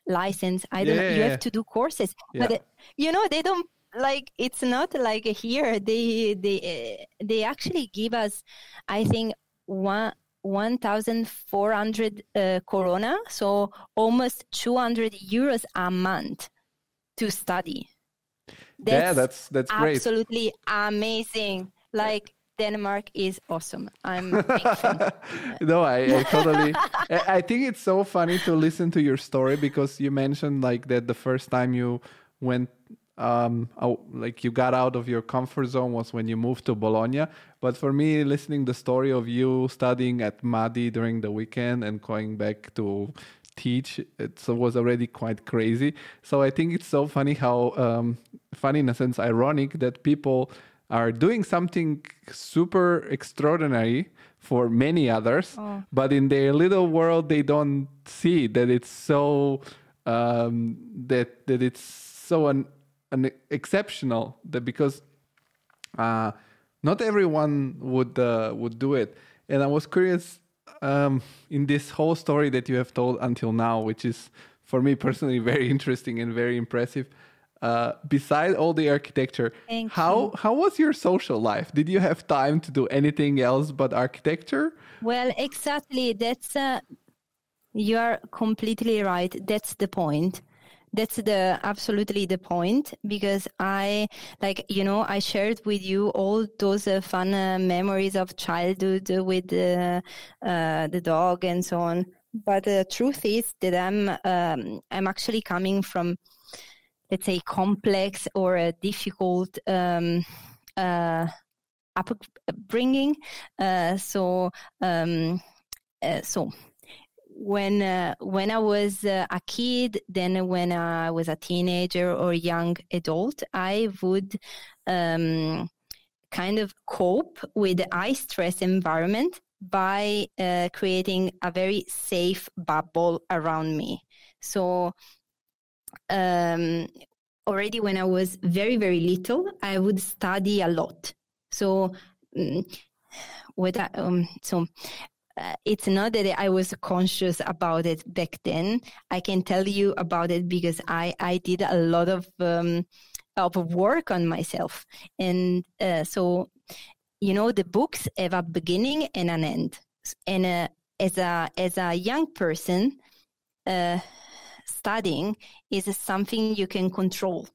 license, I don't. Yeah, know, you have to do courses, yeah. but uh, you know, they don't like it's not like here. They they they actually give us i think one 1400 uh, corona so almost 200 euros a month to study. That's yeah that's that's great. absolutely amazing. Like Denmark is awesome. I'm [LAUGHS] no, I, I totally. I think it's so funny to listen to your story because you mentioned like that the first time you went um, oh, like you got out of your comfort zone was when you moved to Bologna. But for me, listening the story of you studying at Madi during the weekend and going back to teach, it was already quite crazy. So I think it's so funny how um, funny in a sense, ironic that people are doing something super extraordinary for many others, oh. but in their little world they don't see that it's so um, that that it's so un- an exceptional that because uh, not everyone would uh, would do it. And I was curious um, in this whole story that you have told until now, which is for me personally [LAUGHS] very interesting and very impressive. Uh, beside all the architecture, Thank how you. how was your social life? Did you have time to do anything else but architecture? Well, exactly. That's uh, you are completely right. That's the point that's the absolutely the point because I like you know I shared with you all those uh, fun uh, memories of childhood with uh, the dog and so on. But the truth is that I'm um, I'm actually coming from let's say complex or a difficult um, uh, upbringing. Uh, so um, uh, so when uh, when I was uh, a kid, then when I was a teenager or young adult, I would um, kind of cope with the high stress environment by uh, creating a very safe bubble around me. So um, already when I was very very little, I would study a lot. So. Um, with um, so uh, it's not that I was conscious about it back then. I can tell you about it because I, I did a lot of um, of work on myself, and uh, so you know the books have a beginning and an end. And uh, as a as a young person, uh, studying is something you can control.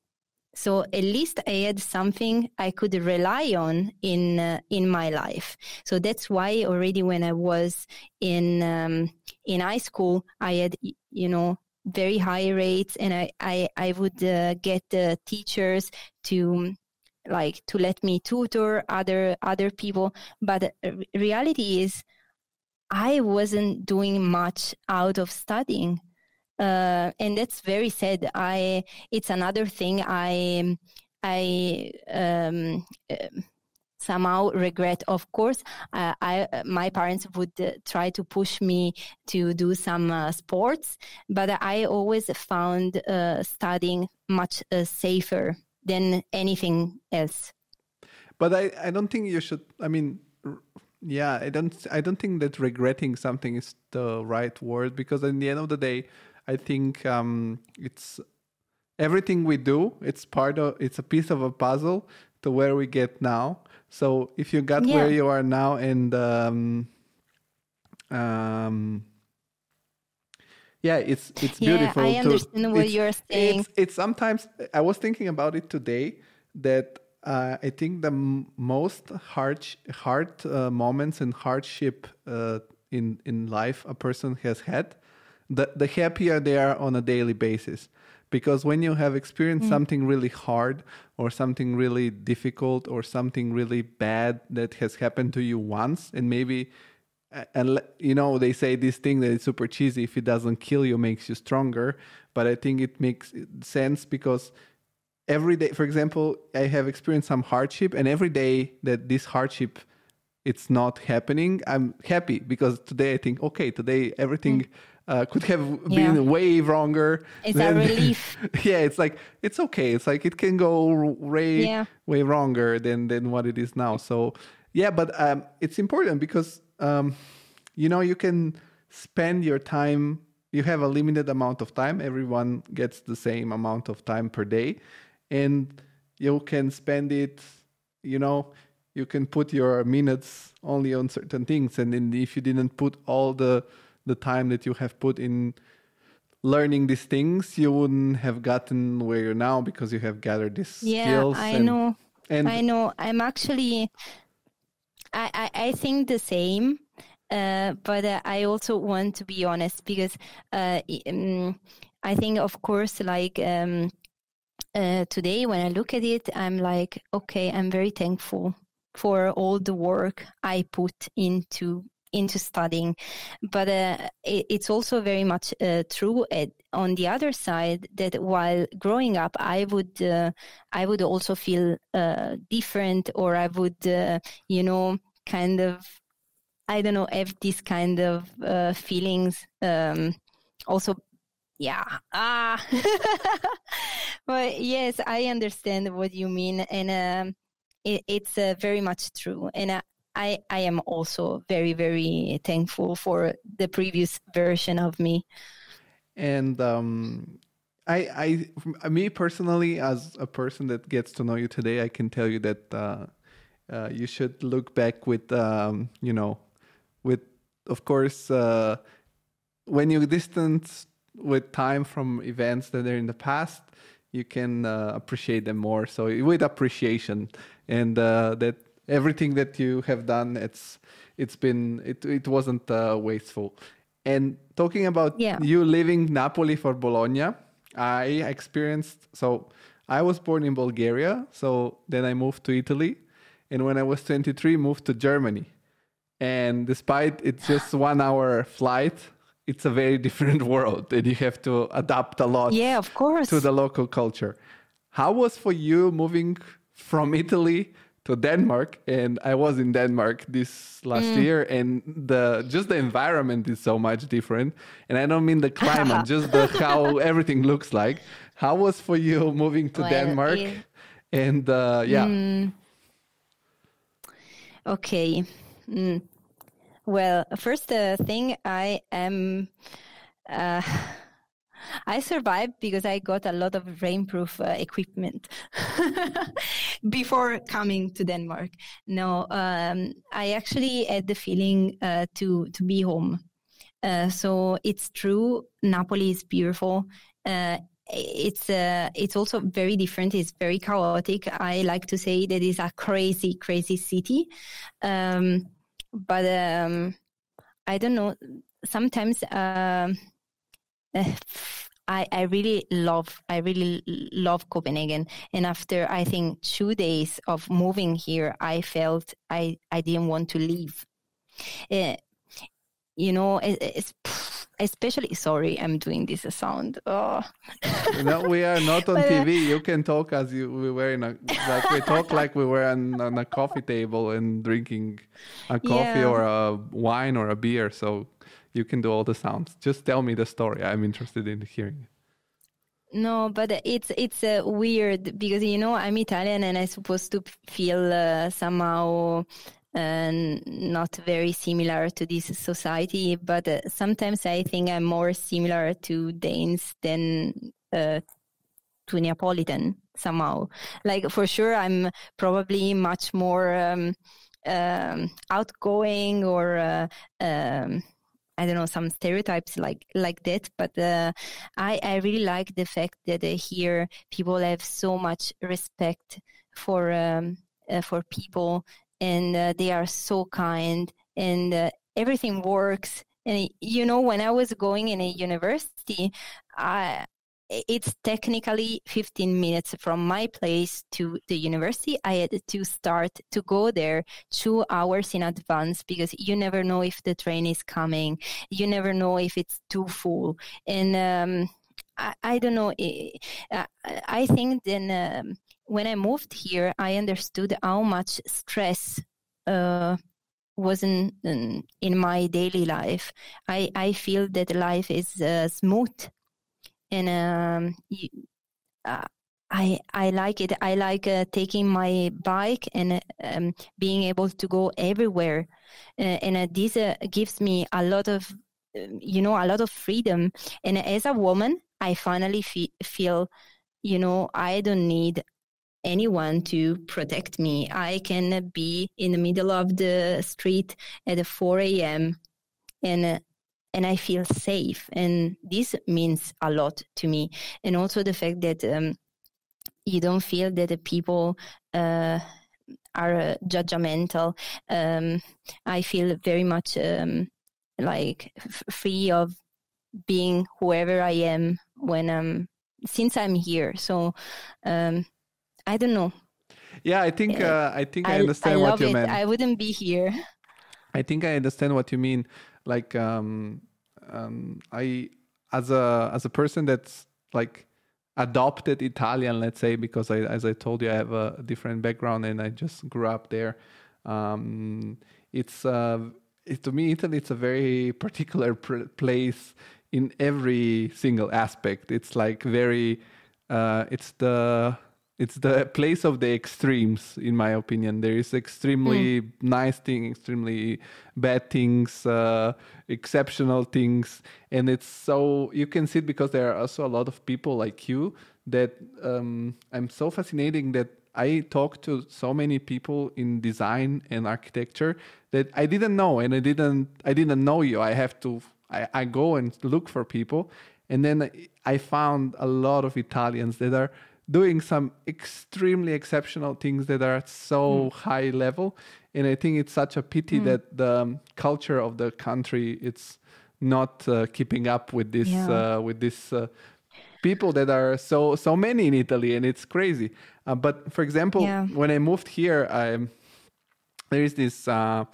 so at least I had something I could rely on in uh, in my life. So that's why already when I was in um, in high school, I had you know very high rates, and I I, I would uh, get the teachers to like to let me tutor other other people. But reality is, I wasn't doing much out of studying uh, and that's very sad. I it's another thing I I um, uh, somehow regret. Of course, uh, I my parents would uh, try to push me to do some uh, sports, but I always found uh, studying much safer than anything else. But I, I don't think you should. I mean, yeah, I don't I don't think that regretting something is the right word because in the end of the day I think um, it's everything we do. It's part of. It's a piece of a puzzle to where we get now. So if you got yeah. where you are now and um, um, yeah, it's it's yeah, beautiful. I understand to, what you're saying. It's, it's sometimes I was thinking about it today that uh, I think the m- most hard hard uh, moments and hardship uh, in in life a person has had the, the happier they are on a daily basis. Because when you have experienced mm. something really hard or something really difficult or something really bad that has happened to you once and maybe and you know they say this thing that is super cheesy if it doesn't kill you makes you stronger. But i think it makes sense because every day for example i have experienced some hardship and every day that this hardship it's not happening i'm happy. Because today i think okay today everything mm uh, could have been yeah. way wronger. It's than, a relief. [LAUGHS] yeah, it's like it's okay. It's like it can go way yeah. way wronger than than what it is now. So yeah, but um, it's important because um, you know you can spend your time. You have a limited amount of time. Everyone gets the same amount of time per day, and you can spend it. You know, you can put your minutes only on certain things, and then if you didn't put all the the time that you have put in learning these things, you wouldn't have gotten where you're now because you have gathered these yeah, skills. I and, know. And I know. I'm actually, I, I, I think the same. Uh, but uh, I also want to be honest because uh, um, I think, of course, like um, uh, today when I look at it, I'm like, okay, I'm very thankful for all the work I put into into studying. But uh, it, it's also very much uh, true at, on the other side that while growing up, I would uh, I would also feel uh, different, or I would uh, you know kind of I don't know have these kind of uh, feelings. Um, also yeah ah [LAUGHS] but yes i understand what you mean and um, it, it's uh, very much true and uh, I, I am also very, very thankful for the previous version of me. And um, I, I, me personally, as a person that gets to know you today, I can tell you that uh, uh, you should look back with, um, you know, with, of course, uh, when you distance with time from events that are in the past, you can uh, appreciate them more. So with appreciation, and uh, that everything that you have done it's it's been it, it wasn't uh, wasteful. And talking about yeah. you leaving napoli for bologna i experienced so i was born in bulgaria so then i moved to italy. And when i was 23 moved to germany. And despite it's just [GASPS] one hour flight it's a very different [LAUGHS] world and you have to adapt a lot yeah of course. to the local culture. How was for you moving from italy to Denmark, and I was in Denmark this last mm. year, and the just the environment is so much different. And I don't mean the climate, [LAUGHS] just the how everything looks like. How was for you moving to well, Denmark? And uh, yeah. Mm. Okay. Mm. Well, first uh, thing I am. Uh, I survived because I got a lot of rainproof uh, equipment [LAUGHS] before coming to Denmark. No, um, I actually had the feeling uh, to to be home. Uh, so it's true, Napoli is beautiful. Uh, it's uh, it's also very different. It's very chaotic. I like to say that it's a crazy, crazy city. Um, but um, I don't know. Sometimes uh, [SIGHS] I I really love I really love Copenhagen. And after I think two days of moving here, I felt I I didn't want to leave. Uh, you know, it, it's [SIGHS] especially sorry i'm doing this sound oh [LAUGHS] no we are not on tv uh, you can talk as you we were in a like we talk [LAUGHS] like we were on, on a coffee table and drinking a coffee yeah. or a wine or a beer so you can do all the sounds. Just tell me the story. I'm interested in hearing it. No, but it's it's uh, weird because you know I'm Italian and I'm supposed to feel uh, somehow and not very similar to this society, but uh, sometimes I think I'm more similar to Danes than uh, to Neapolitan somehow. Like for sure, I'm probably much more um, um, outgoing or uh, um, I don't know some stereotypes like like that. But uh, I I really like the fact that uh, here people have so much respect for. Um, uh, for people and uh, they are so kind and uh, everything works and you know when i was going in a university I, it's technically 15 minutes from my place to the university. I had to start to go there two hours in advance because you never know if the train is coming. You never know if it's too full. And um, I, I, don't know. I, I think then um, when I moved here, I understood how much stress uh, wasn't in, in, my daily life. I, I feel that life is uh, smooth, and um, you, uh, I I like it. I like uh, taking my bike and um, being able to go everywhere, uh, and uh, this gives me a lot of um, you know a lot of freedom. And as a woman, I finally fe- feel you know i don't need anyone to protect me. I can be in the middle of the street at 4 a.m. and and I feel safe, and this means a lot to me. And also the fact that um, you don't feel that the people uh, are uh, judgmental. Um, I feel very much um, like f- free of being whoever I am when I'm since I'm here. So um, I don't know. Yeah, I think uh, I think I, I understand I what you mean. I wouldn't be here. I think I understand what you mean. Like um, um, I as a as a person that's like adopted Italian, let's say, because I as I told you I have a different background and I just grew up there. Um, it's uh, it, to me Italy. It's a very [LAUGHS] particular pr- place in every single aspect. It's like very. Uh, it's the it's the place of the extremes in my opinion. There is extremely mm. nice thing extremely bad things uh, exceptional things. And it's so you can see it because there are also a lot of people like you that um, i'm so fascinating that i talk to so many people in design and architecture that i didn't know. And i didn't i didn't know you. I have to I, I go and look for people. And then i found a lot of italians that are doing some extremely exceptional things that are so mm. high level and i think it's such a pity mm. that the um, culture of the country it's not uh, keeping up with this yeah. uh, with this uh, people that are so so many in italy and it's crazy uh, but for example yeah. when i moved here i there is this uh,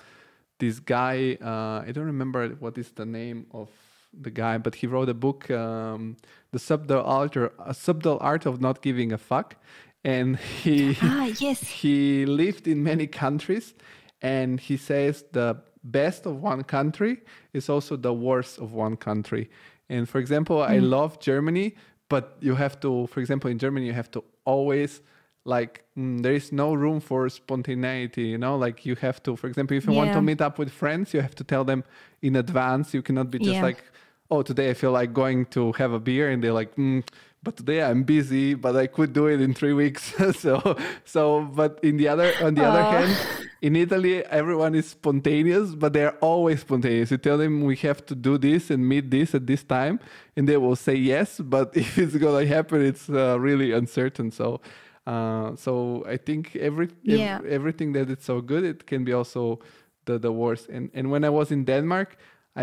this guy uh, i don't remember what is the name of the guy, but he wrote a book, um, "The Subtle Art, or, a Subtle Art of Not Giving a Fuck," and he ah, yes. [LAUGHS] he lived in many countries, and he says the best of one country is also the worst of one country. And for example, mm. I love Germany, but you have to, for example, in Germany, you have to always like mm, there is no room for spontaneity you know like you have to for example if you yeah. want to meet up with friends you have to tell them in advance you cannot be just yeah. like oh today i feel like going to have a beer and they're like mm, but today I'm busy, but I could do it in three weeks. [LAUGHS] so, so, but in the other, on the other hand, in Italy, everyone is spontaneous, but they're always spontaneous. You tell them we have to do this and meet this at this time, and they will say yes. But [LAUGHS] if it's gonna happen, it's uh, really uncertain. So, uh, so I think every, Yeah. ev- everything that is so good, it can be also the the worst. And and when I was in Denmark,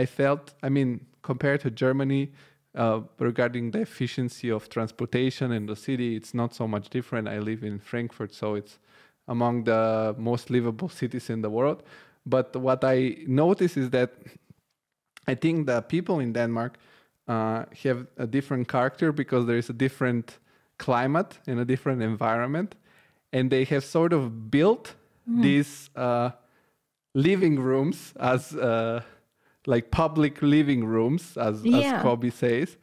I felt, I mean, compared to Germany, uh, regarding the efficiency of transportation in the city, it's not so much different. I live in Frankfurt, so it's among the most livable cities in the world. But what I notice is that I think the people in Denmark uh, have a different character because there is a different climate in a different environment, and they have sort of built these uh, living rooms as uh, like public living rooms, as, Yeah. as Cobe says,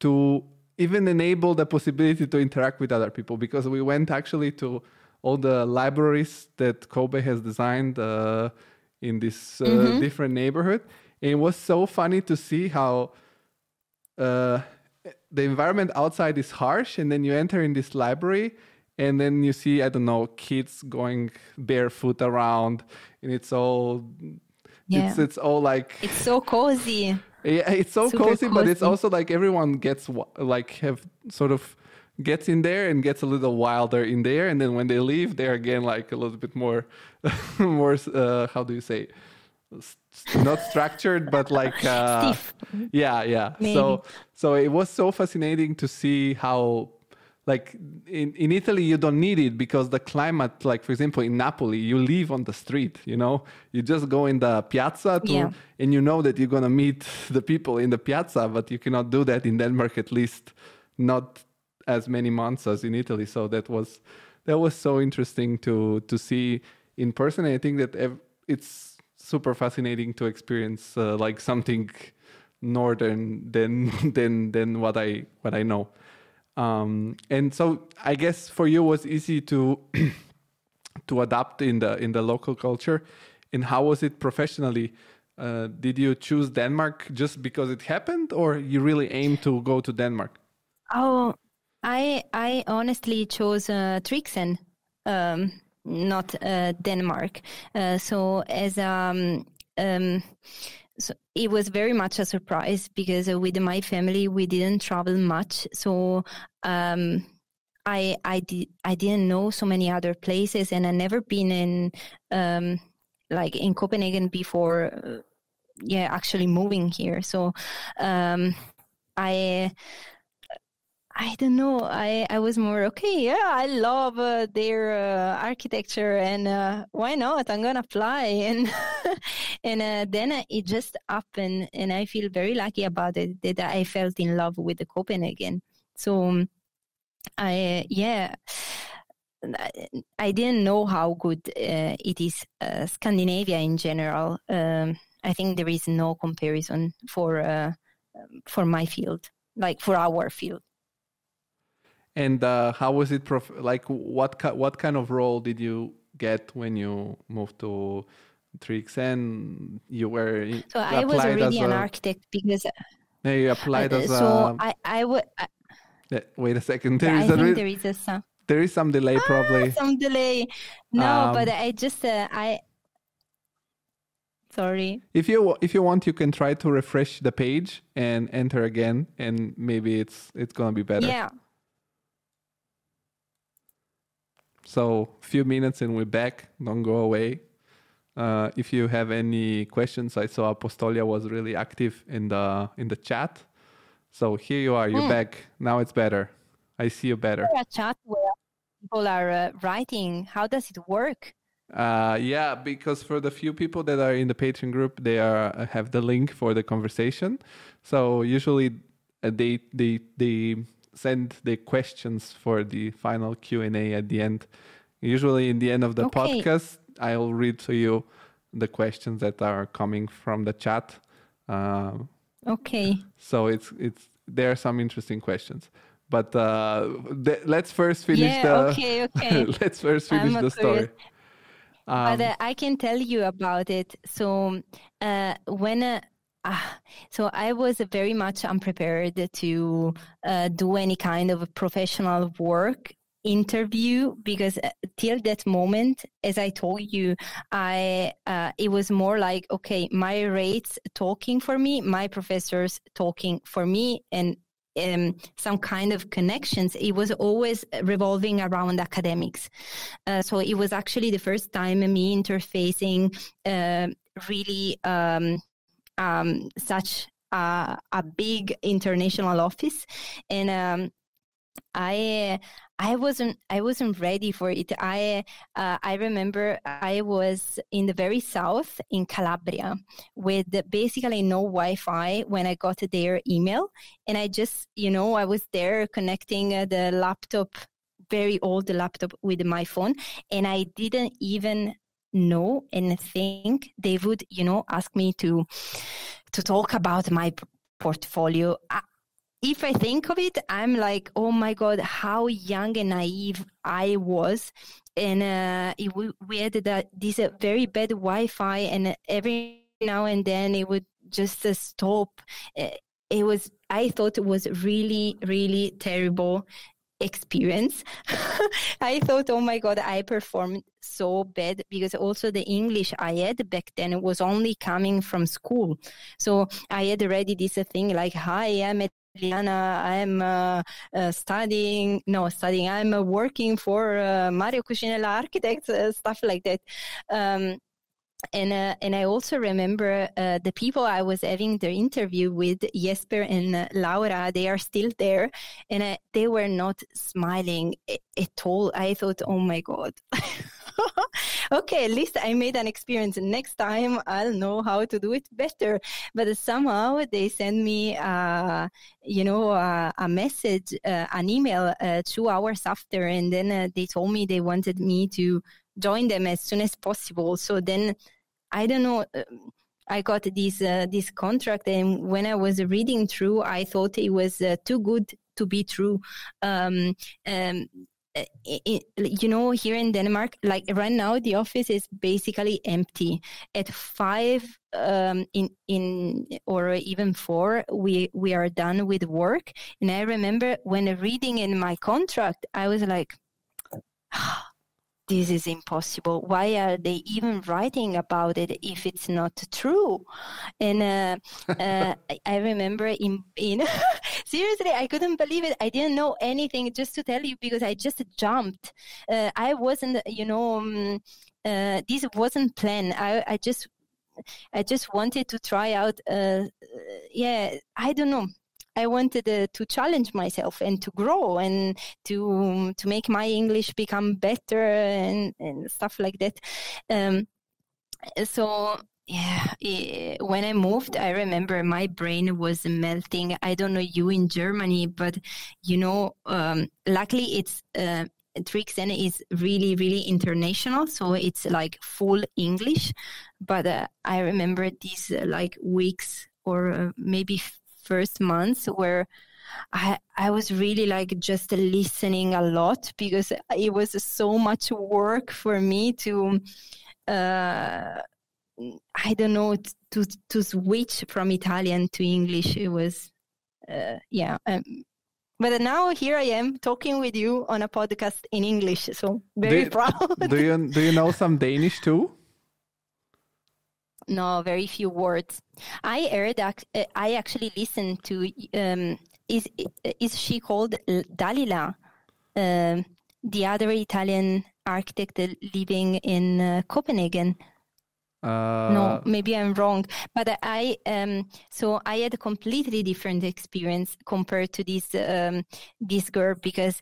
to even enable the possibility to interact with other people. Because we went actually to all the libraries that Cobe has designed uh, in this uh, different neighborhood. And it was so funny to see how uh, the environment outside is harsh, and then you enter in this library, and then you see I don't know kids going barefoot around, and it's all it's Yeah. it's all like It's so cozy. yeah, it's so Super cozy, but it's also like everyone gets like have sort of gets in there and gets a little wilder in there, and then when they leave, they're again like a little bit more [LAUGHS] more uh, how do you say not structured, but like [LAUGHS] uh, yeah, yeah. So so it was so fascinating to see how like in, in Italy you don't need it because the climate like for example in Napoli you live on the street you know? You just go in the piazza to, Yeah. and you know that you're going to meet [LAUGHS] the people in the piazza but you cannot do that in Denmark at least not as many months as in Italy. So that was that was so interesting to to see in person. And I think that ev- it's super fascinating to experience uh, like something northern than [LAUGHS] than than what I what I know. Um, and so I guess for you it was easy to [CLEARS THROAT] to adapt in the in the local culture. And how was it professionally? Uh, did you choose Denmark just because it happened, or you really aim to go to Denmark? Oh, I I honestly chose uh, 3XN, um, not uh, Denmark. Uh, so as um, um, so it was very much a surprise because uh, with my family we didn't travel much. So um, I I did I didn't know so many other places, and I never been in um, like in Copenhagen before. Uh, yeah, actually moving here. So um, I. I don't know. I, I was more okay. Yeah, I love uh, their uh, architecture, and uh, why not? I'm gonna fly, [LAUGHS] and and uh, then it just happened, and I feel very lucky about it that I felt in love with the Copenhagen. So, um, I yeah, I, didn't know how good uh, it is. Uh, Scandinavia in general, um, I think there is no comparison for uh, for my field, like for our field. And uh, how was it? Prof- like, what ki- what kind of role did you get when you moved to 3XN? You were So I was already an a- architect because No, you applied uh, as so a. I I would Yeah, wait a second. [LAUGHS] There I is a think re- there is a some, there is some delay probably. some delay. No, but Um, I just uh, I sorry. If you if you want, you can try to refresh the page and enter again, and maybe it's it's gonna be better. Yeah. So few minutes and we're back. Don't go away. Uh, if you have any questions, I saw Apostolia was really active in the in the chat. So here you are. You're Hmm. back. Now it's better. I see you better. A chat where people are uh, writing. How does it work? Uh, yeah, because for the few people that are in the Patreon group, they are uh, have the link for the conversation. So usually uh, they they they send the questions for the final Q and A at the end. Usually in the end of the Okay. podcast, I'll read to you the questions that are coming from the chat. Um, Okay. so it's it's there are some interesting questions. But uh, th- let's first finish Yeah, the okay, okay. [LAUGHS] let's first finish I'm the story. Um, but uh, I can tell you about it. So uh, when uh, so I was very much unprepared to uh, do any kind of professional work interview because uh, till that moment as i told you i uh, it was more like okay my rates talking for me my professors talking for me and um, some kind of connections, it was always revolving around academics. Uh, so it was actually the first time me interfacing uh, really um, um, such a, a, big international office, and um, I I wasn't I wasn't ready for it. I uh, I remember I was in the very south in Calabria with basically no Wi-Fi when I got their email, and I just you know I was there connecting uh, the laptop, very old laptop with my phone, and I didn't even know and think they would you know ask me to to talk about my portfolio. I, if I think of it, I'm like, oh my God, how young and naive I was. And uh, it, we, had that, this uh, very bad Wi Fi, and every now and then it would just uh, stop. Uh, it was, I thought it was really, really terrible experience. [LAUGHS] I thought, oh my God, I performed so bad because also the English I had back then was only coming from school. So I had already this thing like, hi, I'm at Liana, I'm uh, uh, studying, no, studying, I'm uh, working for uh, Mario Cucinella Architects, uh, stuff like that. Um, and uh, and I also remember uh, the people I was having the interview with, Jesper and uh, Laura. They are still there, and they were not smiling at all. I thought, oh my god. [LAUGHS] okay, at least I made an experience. Next time I'll know how to do it better. But somehow they send me, uh, you know, uh, a message, uh, an email uh, two hours after, and then uh, they told me they wanted me to join them as soon as possible. So then I don't know. Um, I got this uh, this contract, and when I was reading through, I thought it was uh, too good to be true. Um, um, it, you know, here in Denmark, like right now, the office is basically empty. At five um, in in or even four, we we are done with work. And I remember when reading in my contract, I was like. [SIGHS] this is impossible. Why are they even writing about it if it's not true? And uh, uh, [LAUGHS] I remember in, in [LAUGHS] seriously, I couldn't believe it. I didn't know anything just to tell you because I just jumped. Uh, I wasn't, you know, um, uh, this wasn't planned. I, I just, I just wanted to try out. Uh, yeah, I don't know. I wanted uh, to challenge myself and to grow and to to make my English become better and, and stuff like that. Um, so yeah, it, when I moved, I remember my brain was melting. I don't know you in Germany, but you know, um, luckily it's uh, 3XN is really, really international, so it's like full English. But uh, I remember these uh, like weeks or uh, maybe first months where I I was really like just listening a lot because it was so much work for me to uh, I don't know to to switch from Italian to English. It was uh, yeah. Um, but now here I am talking with you on a podcast in English, so very do, proud. do you [LAUGHS] do you know some Danish too? No, very few words. I heard. I actually listened to. Um, is is she called Dalila, uh, the other Italian architect living in uh, Copenhagen? Uh, no, maybe I'm wrong. But I um, so I had a completely different experience compared to this um, this girl because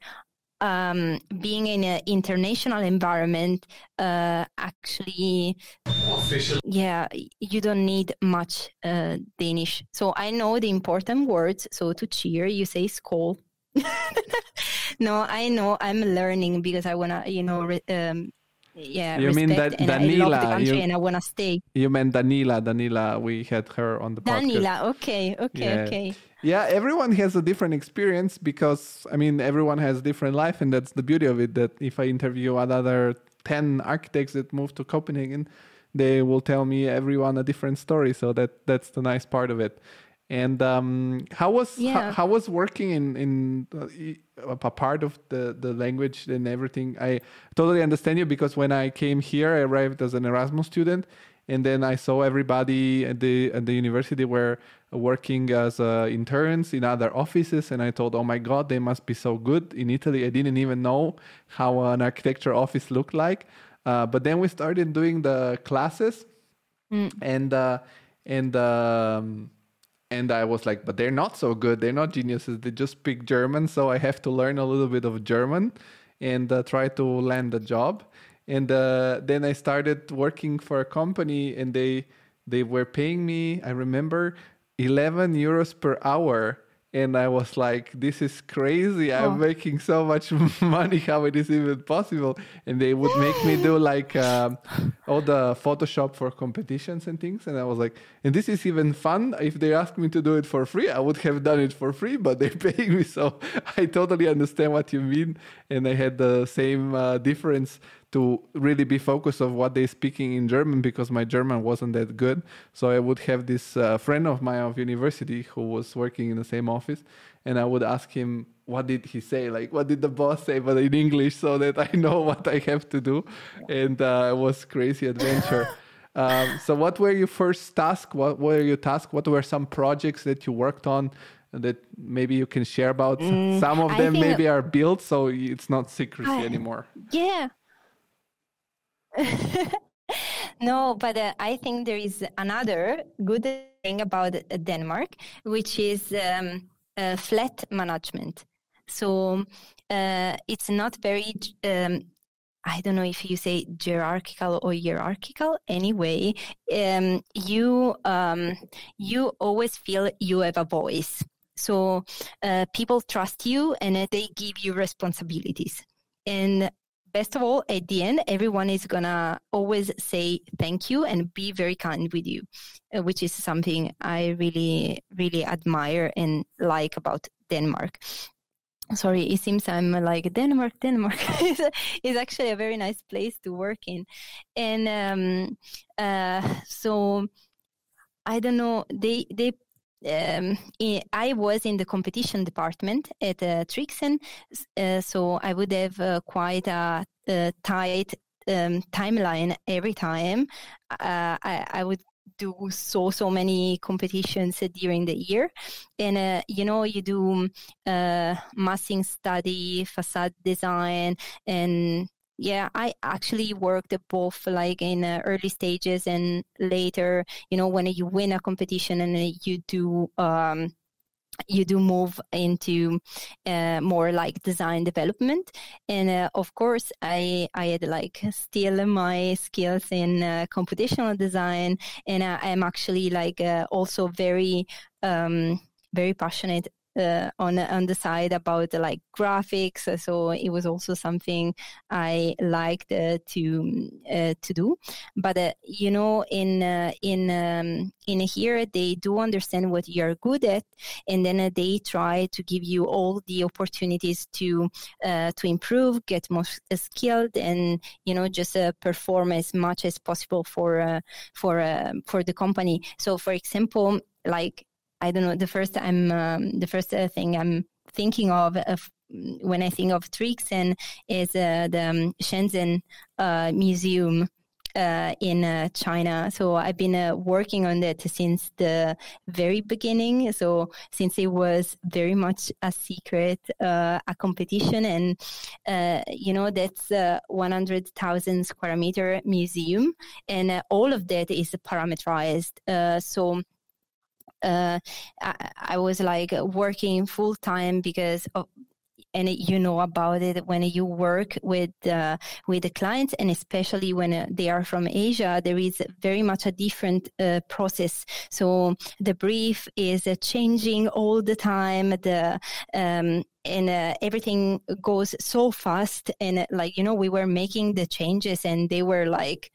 um, being in an international environment, uh, actually, Official. yeah, you don't need much uh, Danish. So I know the important words. So to cheer, you say "skål." [LAUGHS] no, I know I'm learning because I wanna, you know, re- um, yeah, you mean that Danila? I you, and I wanna stay. You meant Danila? Danila, we had her on the podcast. Danila, okay, okay, yeah. okay. Yeah, everyone has a different experience because I mean everyone has a different life, and that's the beauty of it. That if I interview another ten architects that moved to Copenhagen, they will tell me everyone a different story. So that that's the nice part of it. And um, how was Yeah. how, how was working in in uh, a part of the the language and everything? I totally understand you because when I came here, I arrived as an Erasmus student, and then I saw everybody at the at the university were working as uh, interns in other offices, and I thought, oh my god, they must be so good in Italy. I didn't even know how an architecture office looked like. Uh, but then we started doing the classes, and uh, and um, and I was like, but they're not so good. They're not geniuses. They just speak German, so I have to learn a little bit of German and uh, try to land a job. And uh, then I started working for a company, and they they were paying me. I remember 11 euros per hour. And I was like, this is crazy. I'm making so much [LAUGHS] money. How it is even possible? And they would make me do [LAUGHS] like um, all the Photoshop for competitions and things. And I was like, and this is even fun. If they asked me to do it for free, I would have done it for free, but they're [LAUGHS] paying me. So I totally understand what you mean. And I had the same uh, difference to really be focused of what they're speaking in German because my German wasn't that good. So I would have this uh, friend of mine of university who was working in the same office, and I would ask him what did he say, like what did the boss say, but in English, so that I know [LAUGHS] what I have to do. And uh, it was crazy adventure. [LAUGHS] um, so what were your first tasks? What were your tasks? What were some projects that you worked on? That maybe you can share about. Some of them maybe are built, so it's not secrecy I- anymore. Yeah. [LAUGHS] no, but uh, I think there is another good thing about Denmark, which is um, uh, flat management. So uh, it's not very, um, I don't know if you say hierarchical or hierarchical. Anyway, um, you um, you always feel you have a voice. So uh, people trust you and they give you responsibilities. And best of all, at the end, everyone is gonna always say thank you and be very kind with you, uh, which is something I really, really admire and like about Denmark. Sorry, it seems I'm like Denmark. Denmark [LAUGHS] is, is actually a very nice place to work in, and um, uh, so I don't know. They they um, I was in the competition department at uh, 3XN, uh, so I would have uh, quite a, uh tight um, timeline every time. Uh, I, I would do so so many competitions during the year, and uh, you know you do uh, massing study, facade design, and yeah i actually worked both like in uh, early stages and later you know when you win a competition and you do um you do move into uh, more like design development. And uh, of course i i had like still my skills in uh, computational design. And uh, i'm actually like uh, also very um very passionate uh, on on the side about like graphics. So it was also something I liked uh, to uh, to do. But uh, you know, in in um, in here, they do understand what you're good at, and then they try to give you all the opportunities to to improve, get more skilled, and you know, just perform as much as possible for for for the company. So, for example, like I don't know. The first I'm um, the first uh, thing I'm thinking of, of when I think of 3XN is uh, the um, Shenzhen uh, Museum uh, in uh, China. So I've been uh, working on that since the very beginning. So since it was very much a secret, uh, a competition, and uh, you know that's a 100,000 square meter museum, and uh, all of that is parameterized. Uh, so uh, I, I was like working full time because of and you know about it when you work with uh, with the clients and especially when uh, they are from asia there is very much a different uh, process. So the brief is uh, changing all the time the um, and uh, everything goes so fast and uh, like you know we were making the changes and they were like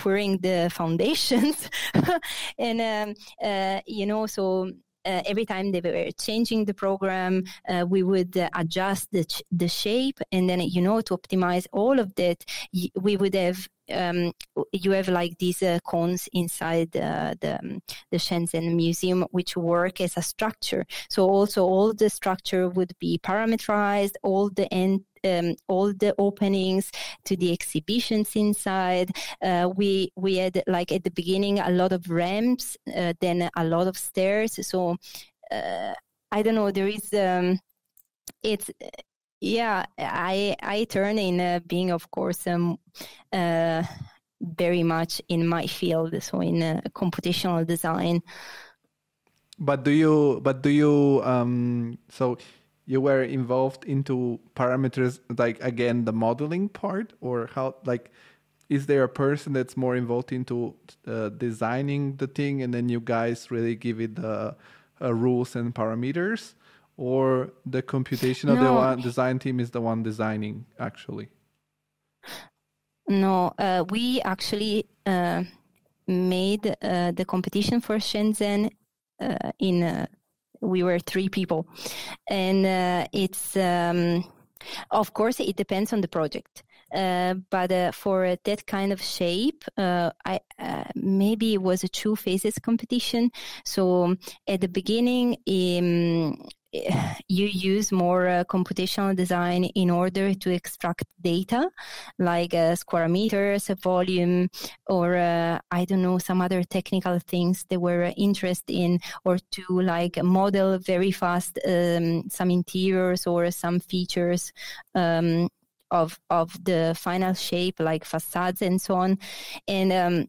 pouring the foundations [LAUGHS] and um, uh, you know so uh, every time they were changing the program, uh, we would uh, adjust the, ch- the shape, and then you know to optimize all of that, y- we would have um, you have like these uh, cones inside uh, the um, the Shenzhen Museum, which work as a structure. So also all the structure would be parameterized, all the end um, all the openings to the exhibitions inside. Uh, we we had like at the beginning a lot of ramps, uh, then a lot of stairs. So uh, I don't know. There is um, it's yeah. I I turn in uh, being of course um, uh, very much in my field, so in uh, computational design. But do you? But do you? Um, so you were involved into parameters like again the modeling part or how like is there a person that's more involved into uh, designing the thing and then you guys really give it the uh, rules and parameters or the computational no. the one, design team is the one designing actually no uh, we actually uh, made uh, the competition for shenzhen uh, in we were three people, and uh, it's um, of course it depends on the project. Uh, but uh, for that kind of shape, uh, I uh, maybe it was a two phases competition. So at the beginning, um, [SIGHS] you use more uh, computational design in order to extract data like uh, square meters, volume, or uh, I don't know, some other technical things they were interested in, or to like model very fast um, some interiors or some features. Um, of of the final shape like facades and so on and um,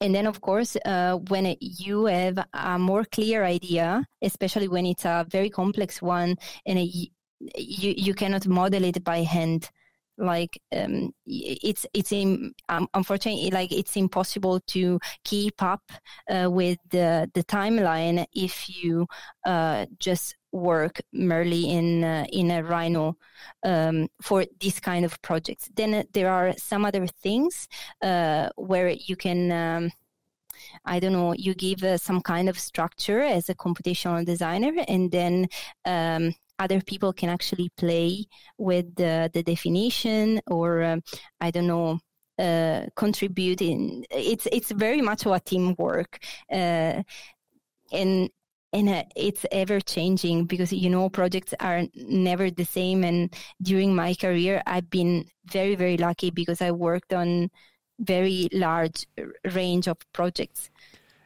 and then, of course, uh, when you have a more clear idea, especially when it's a very complex one, and you you cannot model it by hand like um, it's it's in, um, unfortunately like it's impossible to keep up uh, with the the timeline if you uh, just work merely in uh, in a Rhino um, for this kind of projects. Then uh, there are some other things uh, where you can. Um, I don't know, you give uh, some kind of structure as a computational designer, and then um, other people can actually play with the, the definition or, um, I don't know, uh, contribute in. It's, it's very much a teamwork. Uh, and and uh, it's ever changing because you know projects are never the same and during my career i've been very very lucky because i worked on very large range of projects.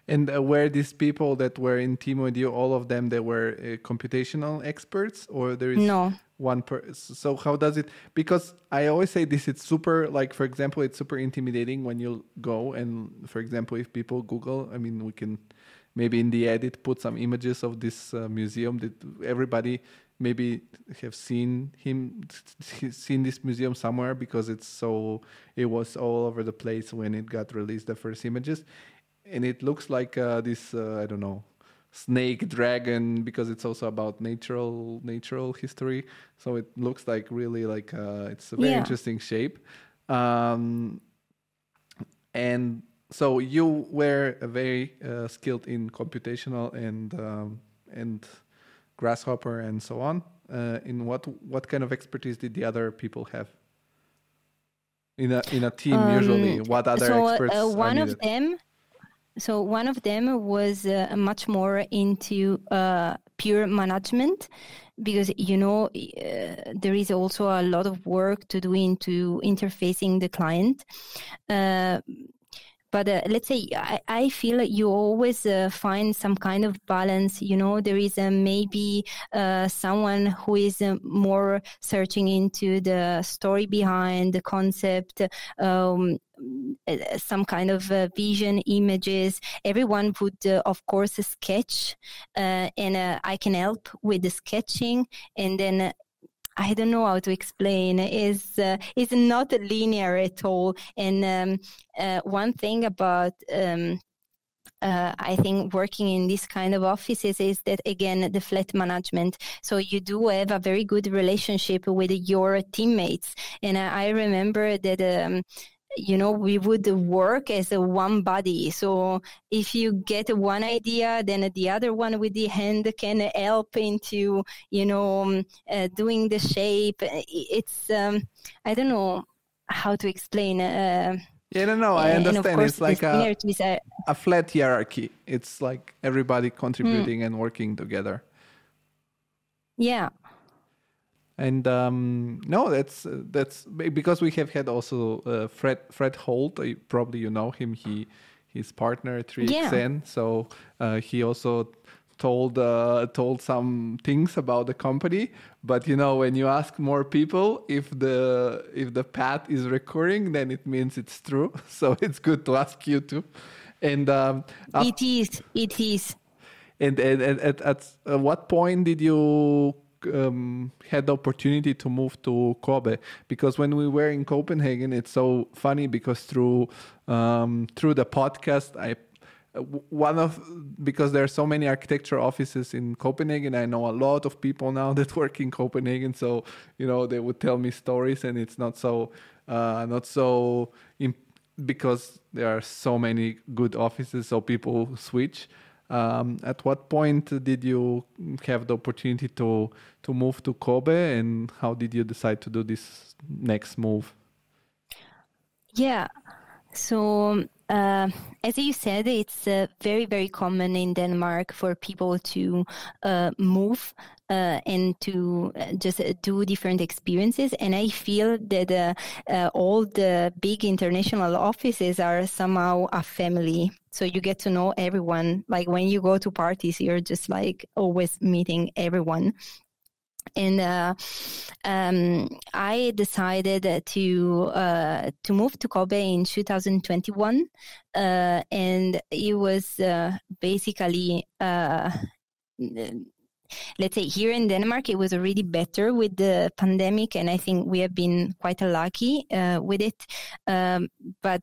And uh, were these people that were in team with you, all of them, they were uh, computational experts, or there is no one person? So how does it? Because I always say this: it's super. Like for example, it's super intimidating when you go and, for example, if people Google, I mean, we can maybe in the edit put some images of this uh, museum that everybody maybe have seen him seen this museum somewhere because it's so it was all over the place when it got released the first images. And it looks like uh, this uh, i don't know snake dragon because it's also about natural natural history. So it looks like really like uh, it's a very yeah. interesting shape. Um, and so you were very uh, skilled in computational and um, and Grasshopper, and so on. Uh, in what what kind of expertise did the other people have? In a in a team, um, usually, what other so, uh, experts? Uh, one of them. So one of them was uh, much more into uh, pure management because you know uh, there is also a lot of work to do into interfacing the client uh, but uh, let's say I, I feel you always uh, find some kind of balance you know? There is uh, maybe someone who is uh, more searching into the story behind the concept um, uh, some kind of uh, vision images. Everyone would of course sketch and i can help with the sketching. And then I don't know how to explain is uh, is not linear at all. And um, uh, one thing about um, uh, I think working in this kind of offices is that again the flat management. So you do have a very good relationship with your teammates, and I, I remember that. Um, you know we would work as a one body so if you get one idea then the other one with the hand can help into you know um, uh, doing the shape it's um, i don't know how to explain uh, Yeah, no, no, I understand. It's like a, are a flat hierarchy. It's like everybody contributing and working together. yeah. And um, no, that's that's because we have had also uh, Fred Fred Holt. uh, Probably you know him. He his partner at 3XN. So uh, he also told uh, told some things about the company. But you know, when you ask more people if the if the path is recurring, then it means it's true. [LAUGHS] So it's good to ask you too. And um, It is. It is. and, and, and at, at what point did you um, had the opportunity to move to Cobe? Because when we were in Copenhagen, it's so funny because through um, through the podcast, I one of because there are so many architecture offices in Copenhagen. I know a lot of people now [LAUGHS] that work in Copenhagen, so you know they would tell me stories, and it's not so uh, not so. Because there are so many good offices, so people switch. Um, at what point did you have the opportunity to to move to Cobe, and how did you decide to do this next move? Yeah. So, uh, as you said, it's uh, very, very common in Denmark for people to uh, move uh, and to uh, just uh, do different experiences. And I feel that all the big international offices are somehow a family. So you get to know everyone. Like when you go to parties, you're just like always meeting everyone and uh, um, I decided to uh, to move to Cobe in 2021, uh, and it was uh, basically. Uh, let's say here in Denmark, it was already better with the pandemic, and I think we have been quite lucky uh, with it. Um, but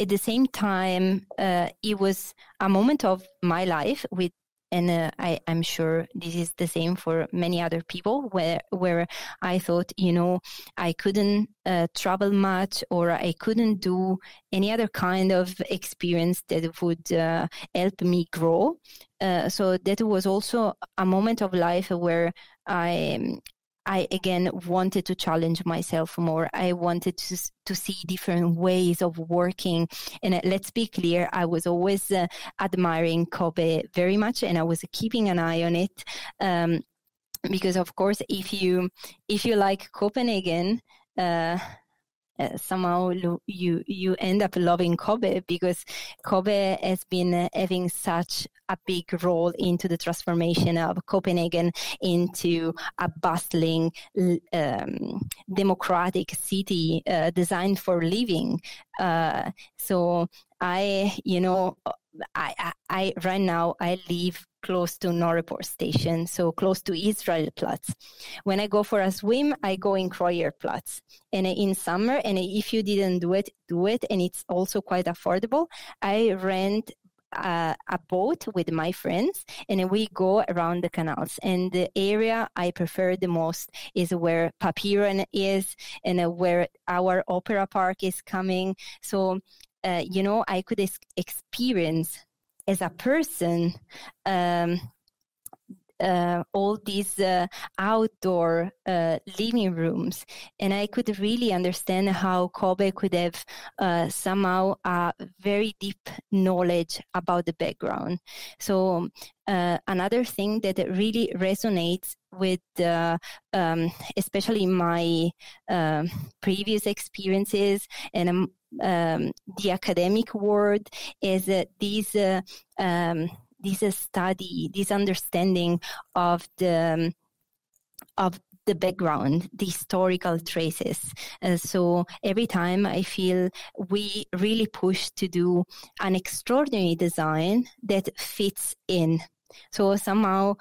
at the same time, it was a moment of my life with and uh, I, I'm sure this is the same for many other people where where I thought you know I couldn't uh, travel much or I couldn't do any other kind of experience that would uh, help me grow. Uh, so that was also a moment of life where I I again wanted to challenge myself more. I wanted to to see different ways of working. And uh, let's be clear, I was always uh, admiring Cobe very much, and I was keeping an eye on it. Um, because of course, if you if you like Copenhagen. Uh, uh, somehow lo- you you end up loving Cobe because Cobe has been uh, having such a big role into the transformation of Copenhagen into a bustling, um, democratic city uh, designed for living. Uh, so I, you know, I, I, I right now I live close to Norreport station, so close to Israels Plads. When I go for a swim, I go in Kreuerplatz. And in summer, and if you didn't do it, do it, and it's also quite affordable. I rent uh, a boat with my friends and we go around the canals and the area i prefer the most is where Papirøen is and where our opera park is coming so uh, you know i could ex- experience as a person um, uh, all these uh, outdoor uh, living rooms, and I could really understand how Cobe could have uh, somehow a very deep knowledge about the background. So uh, another thing that really resonates with, um, especially my um, previous experiences and um, um, the academic world, is that these. This study, this understanding of the um, of the background, the historical traces. Uh, so every time I feel we really push to do an extraordinary design that fits in. So somehow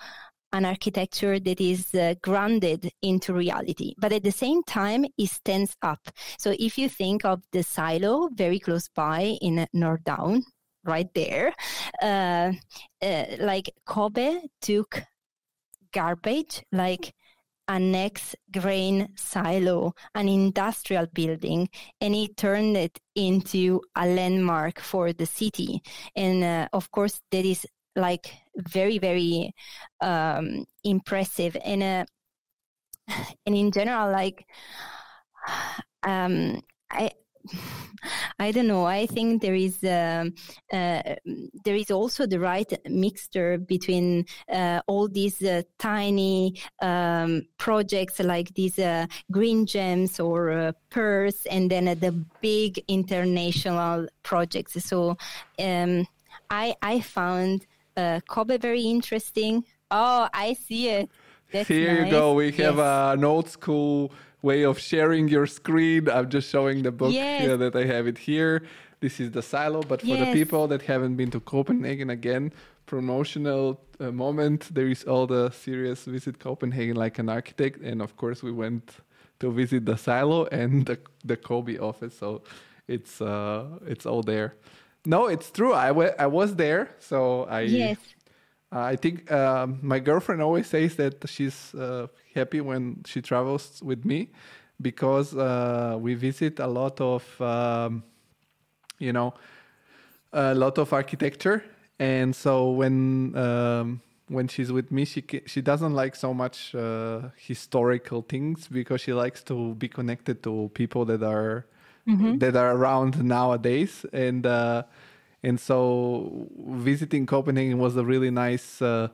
an architecture that is uh, grounded into reality, but at the same time, it stands up. So if you think of the silo very close by in Nordhavn, right there. Uh, uh, like Cobe took garbage, like a next grain silo, an industrial building, and he turned it into a landmark for the city. And uh, of course, that is like very, very um, impressive. And uh, [SIGHS] and in general, like [SIGHS] um, I I don't know. I think there is uh, uh, there is also the right mixture between uh, all these uh, tiny um, projects like these uh, green gems or uh, pearls, and then the big international projects. So um, I I found Cobe very interesting. Oh, I see it. That's Here nice. you go. We have yes. an old school way of sharing your screen. I'm just showing the book yes. here that I have it here. This is the silo, but for yes. the people that haven't been to Copenhagen again, promotional uh, moment. There is all the serious visit Copenhagen like an architect, and of course we went to visit the silo and the the Cobe office. So it's uh, it's all there. No, it's true. I, w- I was there, so I yes. Uh, I think um, my girlfriend always says that she's uh, happy when she travels with me because uh, we visit a lot of um, you know a lot of architecture and so when um, when she's with me she she doesn't like so much uh, historical things because she likes to be connected to people that are mm-hmm. that are around nowadays and uh, and so visiting Copenhagen was a really nice uh,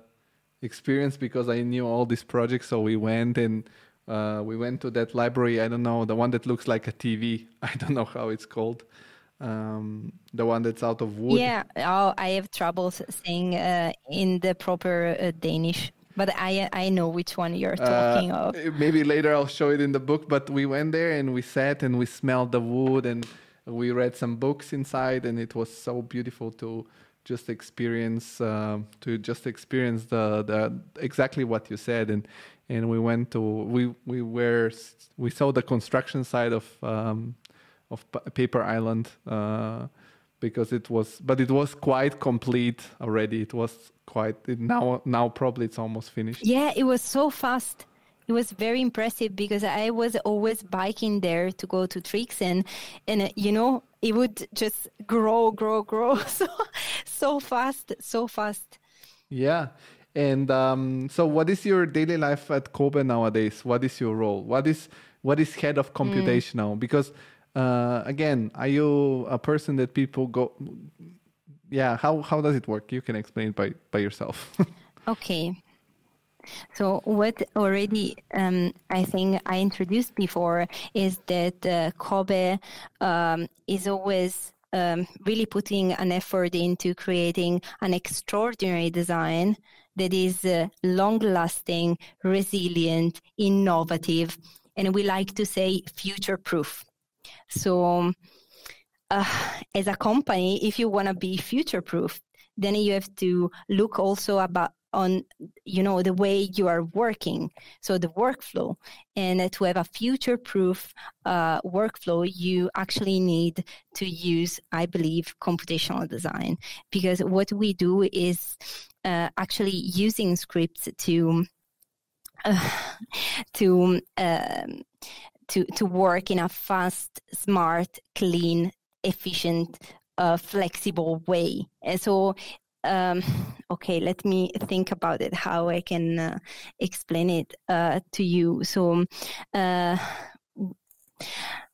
experience because I knew all these projects. So we went and uh, we went to that library. I don't know the one that looks like a TV. [LAUGHS] I don't know how it's called. Um, the one that's out of wood. Yeah, oh, I have trouble saying uh, in the proper uh, Danish. But I I know which one you're uh, talking of. Maybe later I'll show it in the book. But we went there and we sat and we smelled the wood and we read some books inside, and it was so beautiful to just experience uh, to just experience the, the exactly what you said. And and we went to we we were we saw the construction side of um, of paper island uh, because it was but it was quite complete already. It was quite it now now probably it's almost finished. Yeah it was so fast it was very impressive because I was always biking there to go to tricks and and you know it would just grow grow grow [LAUGHS] so so fast so fast. Yeah. And um, so what is your daily life at cobe nowadays? What is your role? What is what is head of computational mm. because uh, again are you a person that people go yeah how how does it work? You can explain by by yourself. [LAUGHS] Okay so what already um, I think I introduced before is that uh, Cobe um, is always um, really putting an effort into creating an extraordinary design that is uh, long-lasting, resilient, innovative, and we like to say future-proof. So, uh, as a company, if you want to be future-proof, then you have to look also about on you know the way you are working so the workflow and to have a future proof uh, workflow you actually need to use i believe computational design because what we do is uh, actually using scripts to uh, [SIGHS] to um, to to work in a fast smart clean efficient uh, flexible way. And so um, okay, let me think about it, how I can uh, explain it uh, to you. So, uh,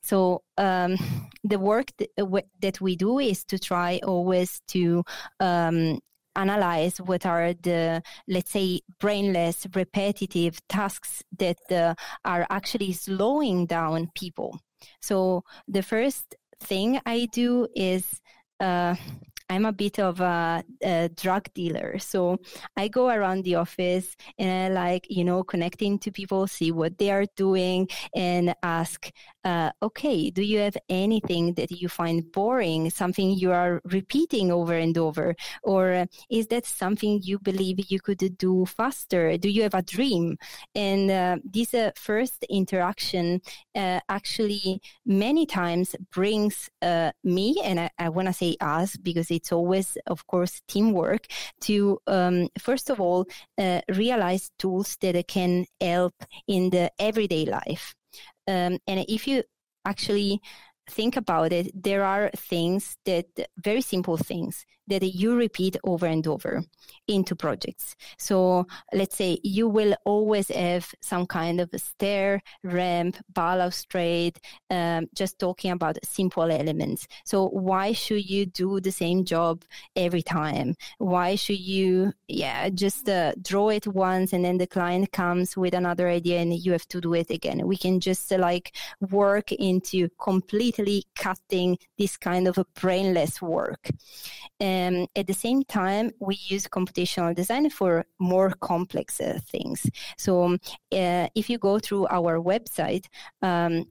so um, the work th- uh, that we do is to try always to um, analyze what are the, let's say, brainless, repetitive tasks that uh, are actually slowing down people. So the first thing I do is uh, I'm a bit of a, a, drug dealer. So I go around the office and I like, you know, connecting to people, see what they are doing, and ask, uh, okay, do you have anything that you find boring, something you are repeating over and over? Or is that something you believe you could do faster? Do you have a dream? And uh, this uh, first interaction uh, actually many times brings uh, me, and I, I want to say us because it's always, of course, teamwork to, um, first of all, realize tools that can help in the everyday life. Um, and if you actually think about it, there are things that very simple things that you repeat over and over into projects. So let's say you will always have some kind of stair, ramp, balustrade, um, just talking about simple elements. So why should you do the same job every time? Why should you, yeah, just uh, draw it once and then the client comes with another idea and you have to do it again? We can just uh, like work into completely cutting this kind of a brainless work. At the same time, we use computational design for more complex uh, things. So um, uh, if you go through our website, um,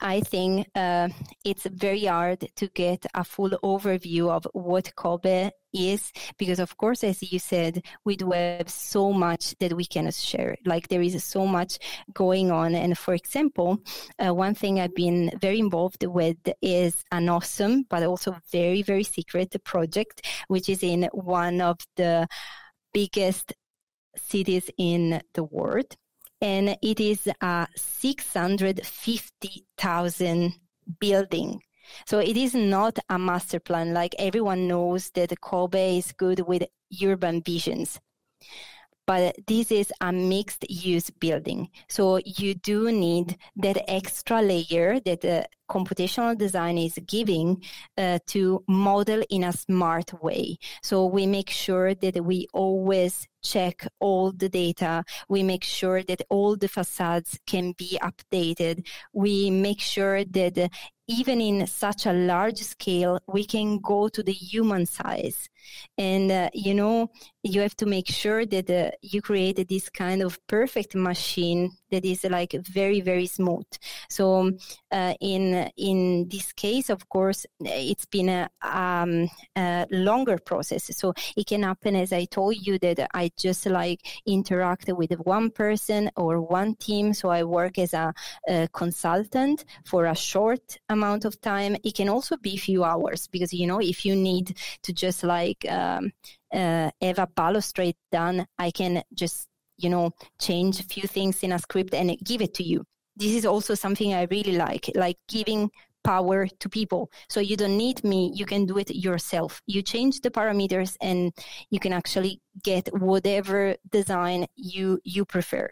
I think uh, it's very hard to get a full overview of what Cobe is because, of course, as you said, we do have so much that we cannot share. Like there is so much going on. And for example, uh, one thing I've been very involved with is an awesome but also very, very secret project, which is in one of the biggest cities in the world and it is a 650,000 building. So it is not a master plan. Like everyone knows that Cobe is good with urban visions. But this is a mixed use building. So you do need that extra layer that the computational design is giving uh, to model in a smart way. So we make sure that we always check all the data. We make sure that all the facades can be updated. We make sure that even in such a large scale, we can go to the human size. And, uh, you know, you have to make sure that uh, you create this kind of perfect machine that is like very, very smooth. So uh, in, in this case, of course, it's been a, um, a longer process. So it can happen, as I told you, that I just like interact with one person or one team. So I work as a, a consultant for a short amount of time. It can also be a few hours because, you know, if you need to just like um, uh, have a balustrade done, I can just, you know, change a few things in a script and give it to you. This is also something I really like, like giving power to people. So you don't need me. You can do it yourself. You change the parameters and you can actually get whatever design you, you prefer.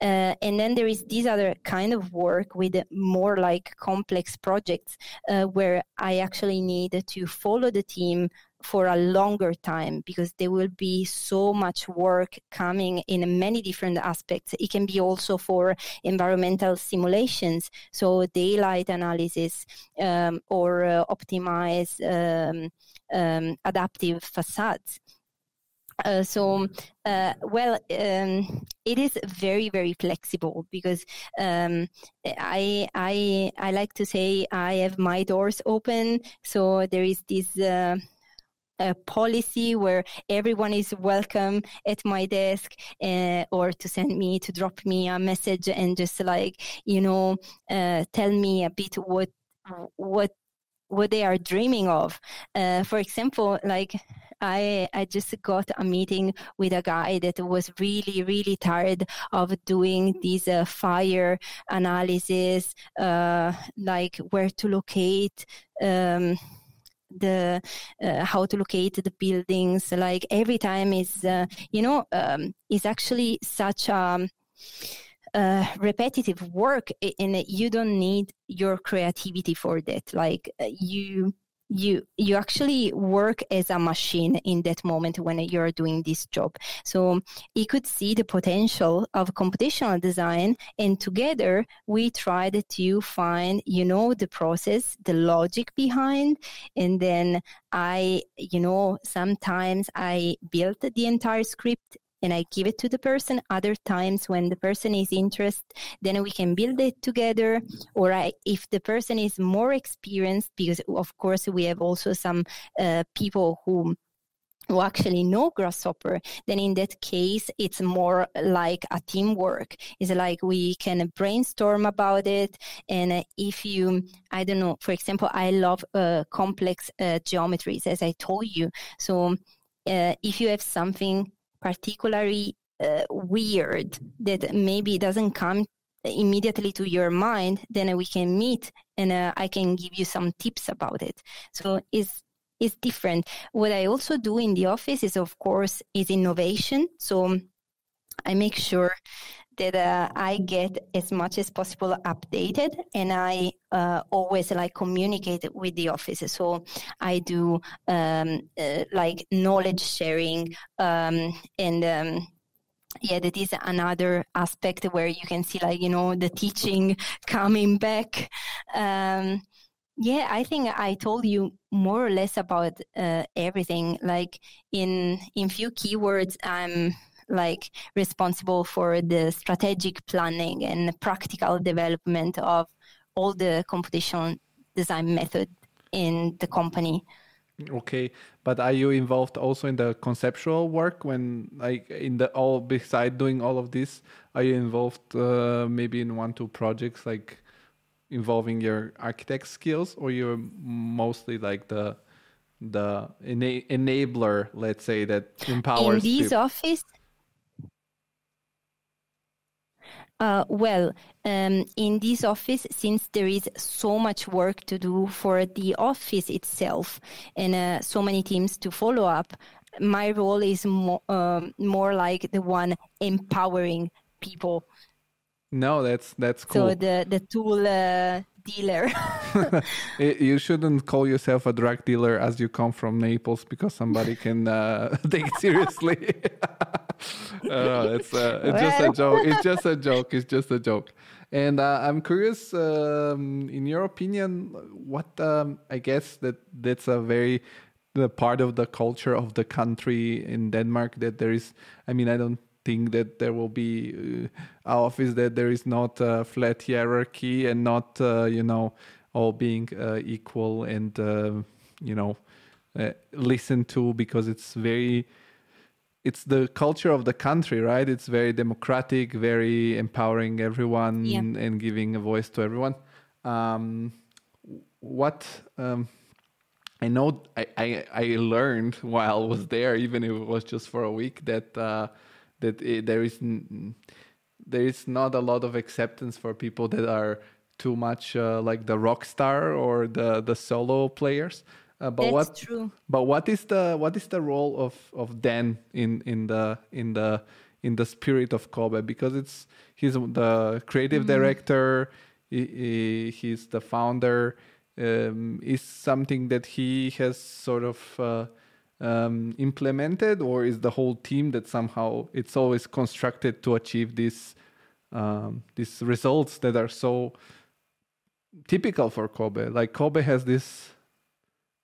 Uh, and then there is this other kind of work with more like complex projects uh, where I actually need to follow the team for a longer time because there will be so much work coming in many different aspects. It can be also for environmental simulations, so daylight analysis um, or uh, optimize um, um, adaptive facades. Uh, so, uh, well, um, it is very, very flexible because um, I, I, I like to say I have my doors open. So there is this uh, a policy where everyone is welcome at my desk uh, or to send me to drop me a message and just like you know uh, tell me a bit what what what they are dreaming of. Uh, for example like I, I just got a meeting with a guy that was really, really tired of doing these uh, fire analysis, uh, like where to locate um, the uh, how to locate the buildings like every time is uh, you know um, is actually such a uh, repetitive work and you don't need your creativity for that. Like uh, you you you actually work as a machine in that moment when you're doing this job. So you could see the potential of computational design and together we tried to find you know the process the logic behind and then i you know sometimes i built the entire script and I give it to the person. Other times when the person is interested, then we can build it together. Or I, if the person is more experienced, because of course we have also some uh, people who who actually know grasshopper then in that case it's more like a teamwork it's like we can brainstorm about it and if you i don't know for example i love uh, complex uh, geometries as i told you so uh, if you have something particularly uh, weird that maybe doesn't come immediately to your mind, then we can meet and uh, I can give you some tips about it. So it's is different. What I also do in the office is, of course, is innovation. So I make sure that uh, I get as much as possible updated and I uh, always like communicate with the office. So I do um, uh, like knowledge sharing um, and um, yeah, that is another aspect where you can see like, you know, the teaching [LAUGHS] coming back. Um, yeah, I think I told you more or less about uh, everything. Like in in few keywords, I'm like responsible for the strategic planning and practical development of all the computational design method in the company. Okay, but are you involved also in the conceptual work when, like, in the all beside doing all of this, are you involved uh, maybe in one two projects like involving your architect skills, or you're mostly like the the ena- enabler, let's say, that empowers? In this people? office, Uh, well, um, in this office, since there is so much work to do for the office itself and uh, so many teams to follow up, my role is more, um, more like the one empowering people. No, that's that's cool. So the the tool uh, dealer. [LAUGHS] [LAUGHS] you shouldn't call yourself a drug dealer as you come from Naples because somebody can uh, [LAUGHS] take it seriously. [LAUGHS] uh, it's, uh, it's just a [LAUGHS] joke. It's just a joke. It's just a joke. And uh, I'm curious, um, in your opinion, what um, I guess that that's a very the part of the culture of the country in Denmark that there is. I mean, I don't think that there will be uh, office that there is not a flat hierarchy and not uh, you know all being uh, equal and uh, you know uh, listened to because it's very it's the culture of the country right it's very democratic very empowering everyone yeah. and giving a voice to everyone um, what um, I know I, I, I, learned while I was there, even if it was just for a week, that uh, that it, there is there is not a lot of acceptance for people that are too much uh, like the rock star or the the solo players. Uh, but That's what true. But what is the what is the role of of Dan in in the in the in the spirit of Cobe? Because it's he's the creative mm-hmm. director. He, he, he's the founder. Um, is something that he has sort of uh, um, implemented, or is the whole team that somehow it's always constructed to achieve these um, these results that are so typical for Cobe? Like Cobe has this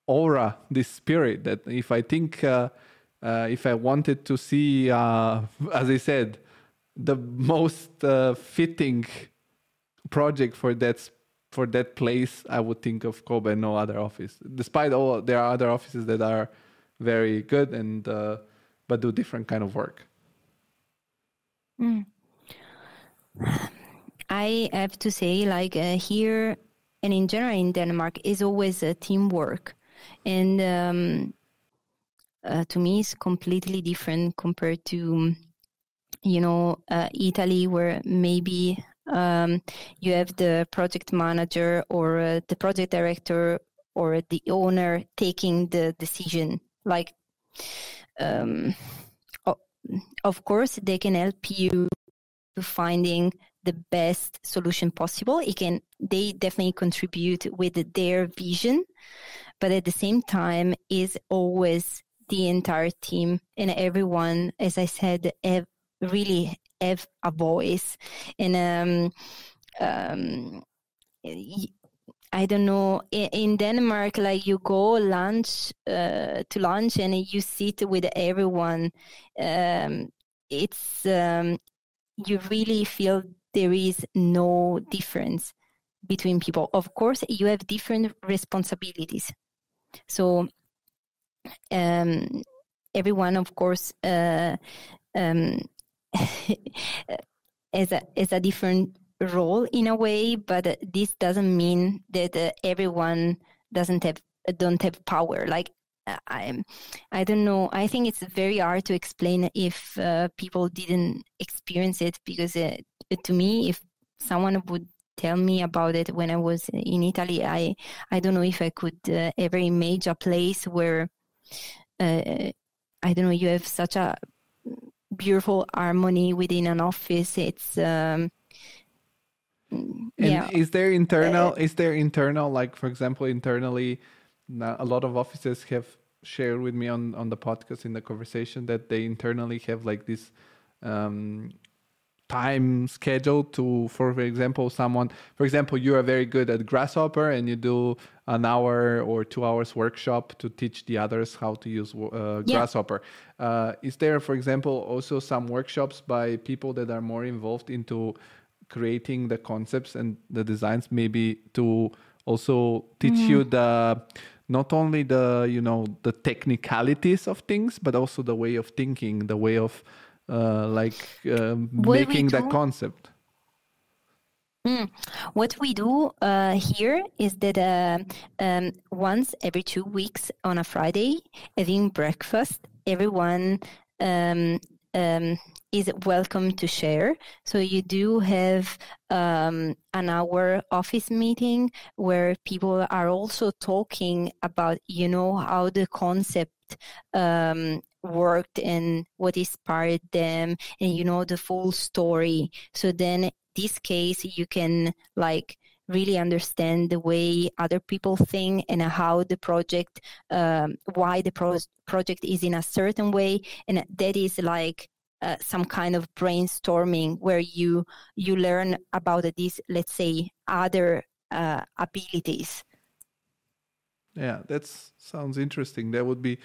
aura, this spirit that if I think, uh, uh, if I wanted to see, uh, as I said, the most uh, fitting project for that for that place, I would think of Cobe, no other office. Despite all, there are other offices that are very good and uh, but do different kind of work mm. i have to say like uh, here and in general in denmark is always a teamwork and um, uh, to me it's completely different compared to you know uh, italy where maybe um, you have the project manager or uh, the project director or the owner taking the decision. Like um, of course they can help you to finding the best solution possible. It can they definitely contribute with their vision but at the same time is always the entire team and everyone as i said have, really have a voice and um, um, I don't know. In Denmark, like you go lunch uh, to lunch and you sit with everyone. Um, it's um, you really feel there is no difference between people. Of course, you have different responsibilities. So um, everyone, of course, uh, um, [LAUGHS] is a is a different role in a way, but this doesn't mean that uh, everyone doesn't have don't have power. Like I, I don't know. I think it's very hard to explain if uh, people didn't experience it because uh, to me, if someone would tell me about it when I was in Italy. I I don't know if I could uh, ever imagine a place where uh, I don't know you have such a beautiful harmony within an office. It's um, and yeah. is there internal? Uh, is there internal? Like for example, internally, a lot of offices have shared with me on on the podcast in the conversation that they internally have like this um, time schedule to for example someone for example you are very good at grasshopper and you do an hour or two hours workshop to teach the others how to use uh, yeah. grasshopper uh, is there for example also some workshops by people that are more involved into creating the concepts and the designs maybe to also teach mm. you the not only the you know the technicalities of things but also the way of thinking the way of uh, like uh, making that concept Mm. What we do uh, here is that uh, um, once every two weeks on a Friday, having breakfast, everyone um, um, is welcome to share. So you do have um, an hour office meeting where people are also talking about, you know, how the concept um, worked and what inspired them, and you know the full story. So then, this case, you can like really understand the way other people think and how the project, um, why the pro- project is in a certain way, and that is like uh, some kind of brainstorming where you you learn about these let's say other uh, abilities yeah that sounds interesting. That would be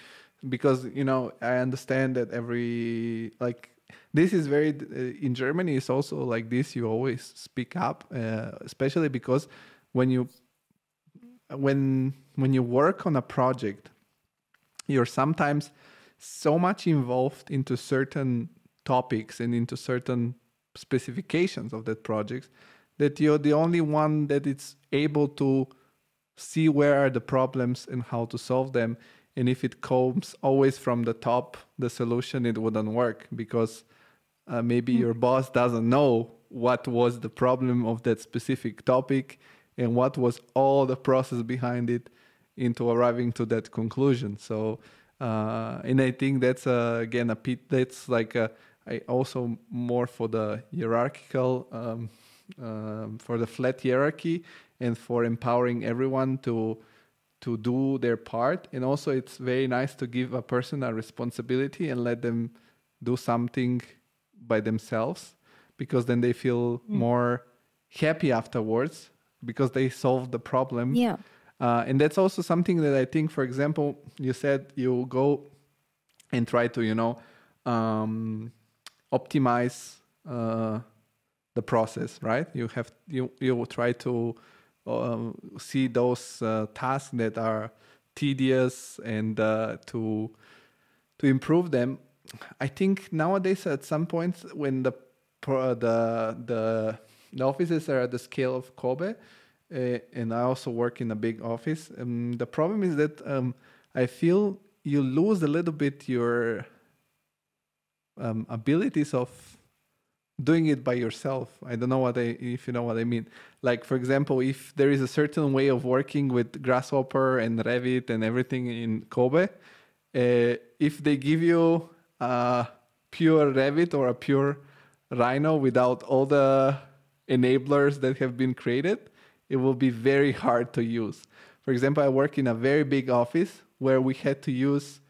because you know i understand that every like this is very uh, in germany it's also like this you always speak up uh, especially because when you when when you work on a project you're sometimes so much involved into certain topics and into certain specifications of that project that you're the only one that is able to see where are the problems and how to solve them and if it comes always from the top the solution it wouldn't work because uh, maybe mm. your boss doesn't know what was the problem of that specific topic and what was all the process behind it into arriving to that conclusion so uh, and i think that's uh, again a pit that's like a I also more for the hierarchical, um, um, for the flat hierarchy, and for empowering everyone to to do their part. And also, it's very nice to give a person a responsibility and let them do something by themselves, because then they feel mm. more happy afterwards because they solved the problem. Yeah. Uh, and that's also something that I think, for example, you said you go and try to, you know, um, optimize uh, the process, right? You have you you try to uh, see those uh, tasks that are tedious and uh, to to improve them. I think nowadays at some point when the the the the offices are at the scale of Cobe, uh, and I also work in a big office. Um, the problem is that um, I feel you lose a little bit your um, abilities of doing it by yourself. I don't know what I if you know what I mean. Like for example, if there is a certain way of working with Grasshopper and Revit and everything in Cobe, uh, if they give you a pure Revit or a pure Rhino without all the enablers that have been created, it will be very hard to use. For example, I work in a very big office where we had to use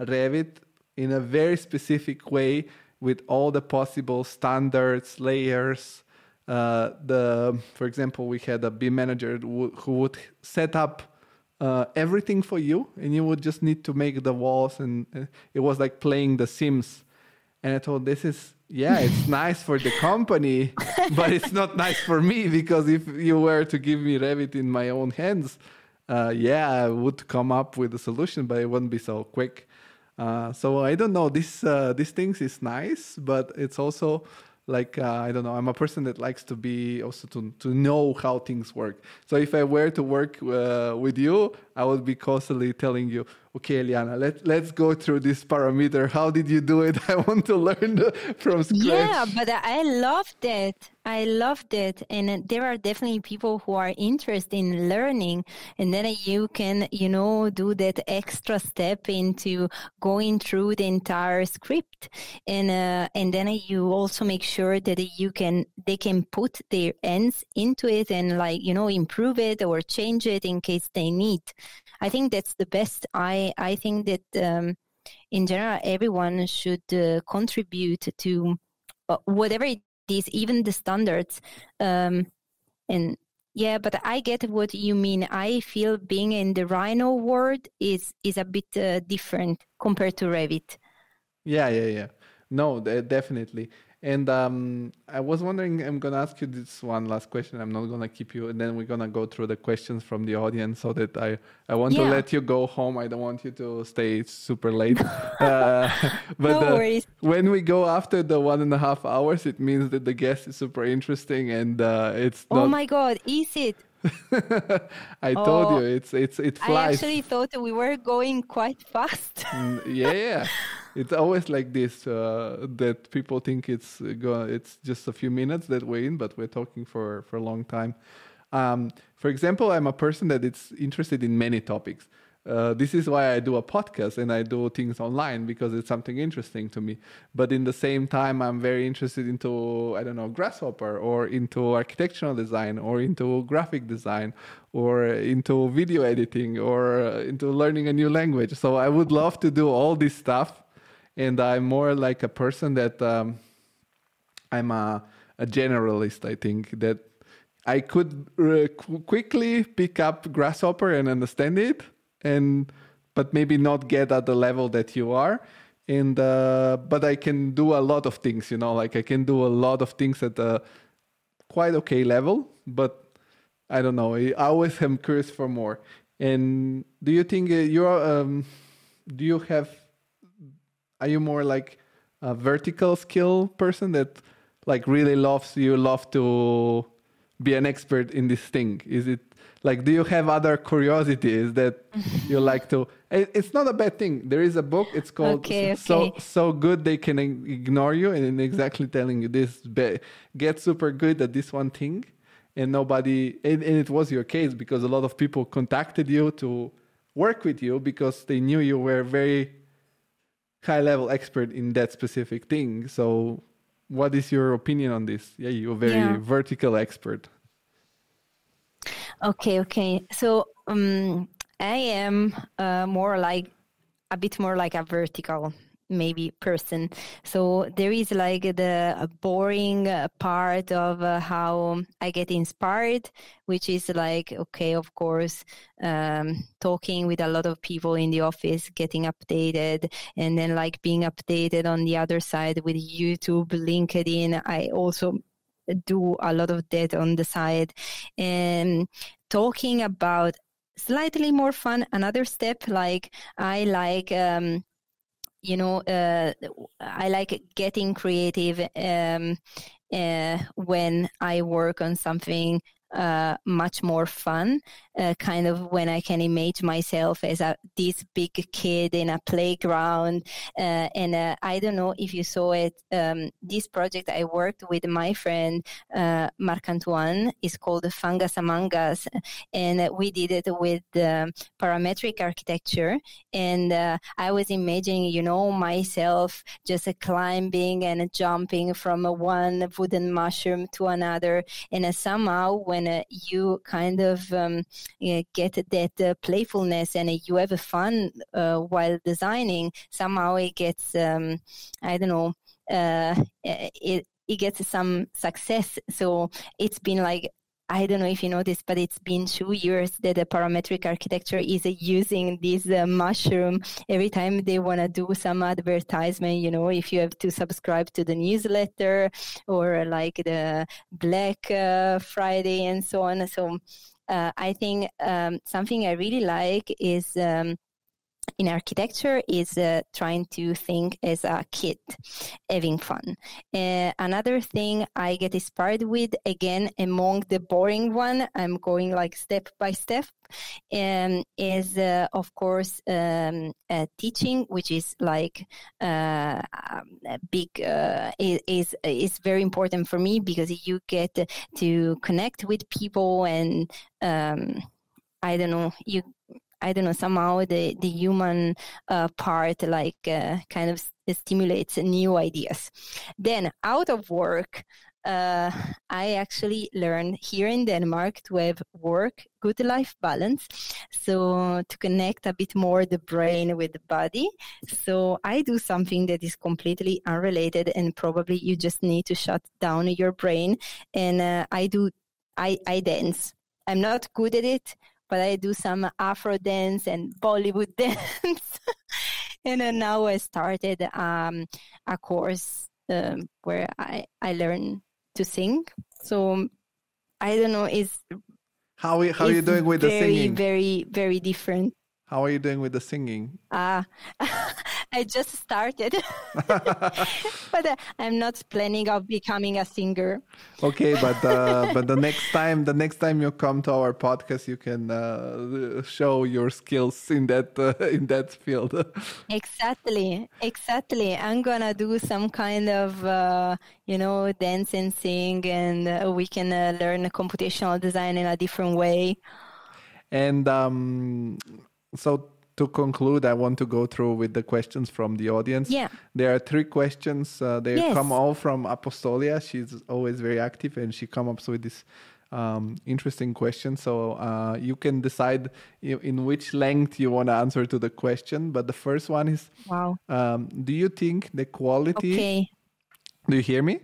Revit in a very specific way with all the possible standards, layers. Uh, the, for example, we had a BIM manager who, who would set up uh, everything for you, and you would just need to make the walls, and uh, it was like playing The Sims. And I thought, this is yeah, it's [LAUGHS] nice for the company, but it's not nice for me because if you were to give me Revit in my own hands, uh, yeah, I would come up with a solution, but it wouldn't be so quick. Uh, so I don't know. This uh, these things is nice, but it's also like uh, I don't know. I'm a person that likes to be also to to know how things work. So if I were to work uh, with you, I would be constantly telling you, okay, Eliana, let, let's go through this parameter. How did you do it? [LAUGHS] I want to learn the, from scratch. Yeah, but I loved it. I loved it. And there are definitely people who are interested in learning. And then you can, you know, do that extra step into going through the entire script. And, uh, and then you also make sure that you can, they can put their ends into it and like, you know, improve it or change it in case they need. I think that's the best. I, I think that, um, in general, everyone should uh, contribute to whatever it these even the standards um, and yeah but i get what you mean. I feel being in the rhino world is is a bit uh, different compared to revit. Yeah yeah yeah. No definitely and um, I was wondering, I'm going to ask you this one last question. I'm not going to keep you, and then we're going to go through the questions from the audience so that I, I want yeah. to let you go home. I don't want you to stay super late. [LAUGHS] uh, [LAUGHS] but no uh, when we go after the one and a half hours, it means that the guest is super interesting and uh, it's Oh my God, is it? [LAUGHS] I oh, told you, it's it's it flies. I actually thought we were going quite fast. Mm, yeah, yeah it's always like this uh, that people think it's go, it's just a few minutes that we're in, but we're talking for for a long time. Um, for example, I'm a person that is interested in many topics. Uh, this is why I do a podcast and I do things online because it's something interesting to me. But in the same time, I'm very interested into I don't know Grasshopper or into architectural design or into graphic design or into video editing or uh, into learning a new language. So I would love to do all this stuff and I'm more like a person that um, I'm a, a, generalist. I think that I could uh, quickly pick up Grasshopper and understand it, and but maybe not get at the level that you are. And uh, but I can do a lot of things, you know, like I can do a lot of things at a quite okay level, but I don't know. I always [LAUGHS] am curious for more. And do you think uh, you're um, do you have are you more like a vertical skill person that like really loves you love to be an expert in this thing is it like do you have other curiosities that [LAUGHS] you like to it's not a bad thing there is a book it's called okay, okay. so so good they can ignore you and exactly telling you this get super good at this one thing and nobody and, and it was your case because a lot of people contacted you to work with you because they knew you were very high level expert in that specific thing. So, what is your opinion on this? Yeah, you're a very yeah. vertical expert. Okay, okay. So, um, I am uh, more like a bit more like a vertical maybe person. So there is like the boring uh, part of uh, how I get inspired, which is like, okay, of course, um, talking with a lot of people in the office, getting updated, and then like being updated on the other side with YouTube, LinkedIn. I also do a lot of that on the side and talking about slightly more fun another step like i like um, you know, uh, I like getting creative um, uh, when I work on something uh, much more fun. Uh, kind of when I can imagine myself as a this big kid in a playground. Uh, and uh, I don't know if you saw it. Um, this project I worked with my friend uh, Marc Antoine is called Fungus Among Us, and we did it with parametric architecture. And I was imagining, you know, myself just climbing and jumping from one wooden mushroom to another, and somehow when when uh, you kind of um, get that uh, playfulness and you have fun uh, while designing, somehow it gets, um, I don't know, it, it gets some success. So it's been like I don't know if you this, but it's been two years that the parametric architecture is using this uh, mushroom every time they want to do some advertisement. You know, if you have to subscribe to the newsletter or like the Black uh, Friday and so on. So uh, I think um, something I really like is. Um, in architecture is uh, trying to think as a kid, having fun. Uh, another thing I get inspired with, again, among the boring one, I'm going like step by step, um, is uh, of course um, uh, teaching, which is like uh, a big uh, is is very important for me because you get to connect with people and um, I don't know you I don't know, somehow the, the human uh, part like uh, kind of stimulates new ideas. Then out of work, uh, I actually learned here in Denmark to have work good life balance. So to connect a bit more the brain with the body. So I do something that is completely unrelated and probably you just need to shut down your brain. And uh, I do, I, I dance. I'm not good at it, but I do some Afro dance and Bollywood [LAUGHS] dance. and then now I started um, a course um, where I, I learn to sing. So I don't know, it's how, how are you doing with very, the singing? Very, very different. How are you doing with the singing? Uh, [LAUGHS] I just started, [LAUGHS] but uh, I'm not planning of becoming a singer. Okay, but uh, [LAUGHS] but the next time, the next time you come to our podcast, you can uh, show your skills in that uh, [LAUGHS] in that field. exactly, exactly. I'm gonna do some kind of uh, you know dance and sing, and we can learn computational design in a different way. And um, so to conclude, I want to go through with the questions from the audience. Yeah. There are three questions. Uh, they yes. come all from Apostolia. She's always very active and she comes up with this um, interesting question. So uh, you can decide in which length you want to answer to the question. But the first one is Wow. Um, do you think the quality. Okay. Do you hear me?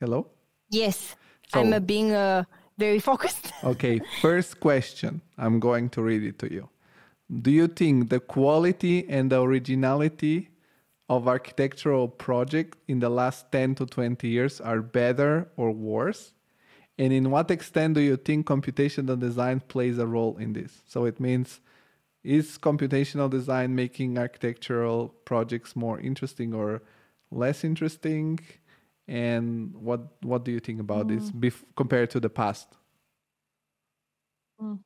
Hello? Yes. So, I'm being. Uh, very focused. [LAUGHS] okay, first question. I'm going to read it to you. Do you think the quality and the originality of architectural projects in the last 10 to 20 years are better or worse? And in what extent do you think computational design plays a role in this? So it means is computational design making architectural projects more interesting or less interesting? And what what do you think about mm. this bef- compared to the past mm.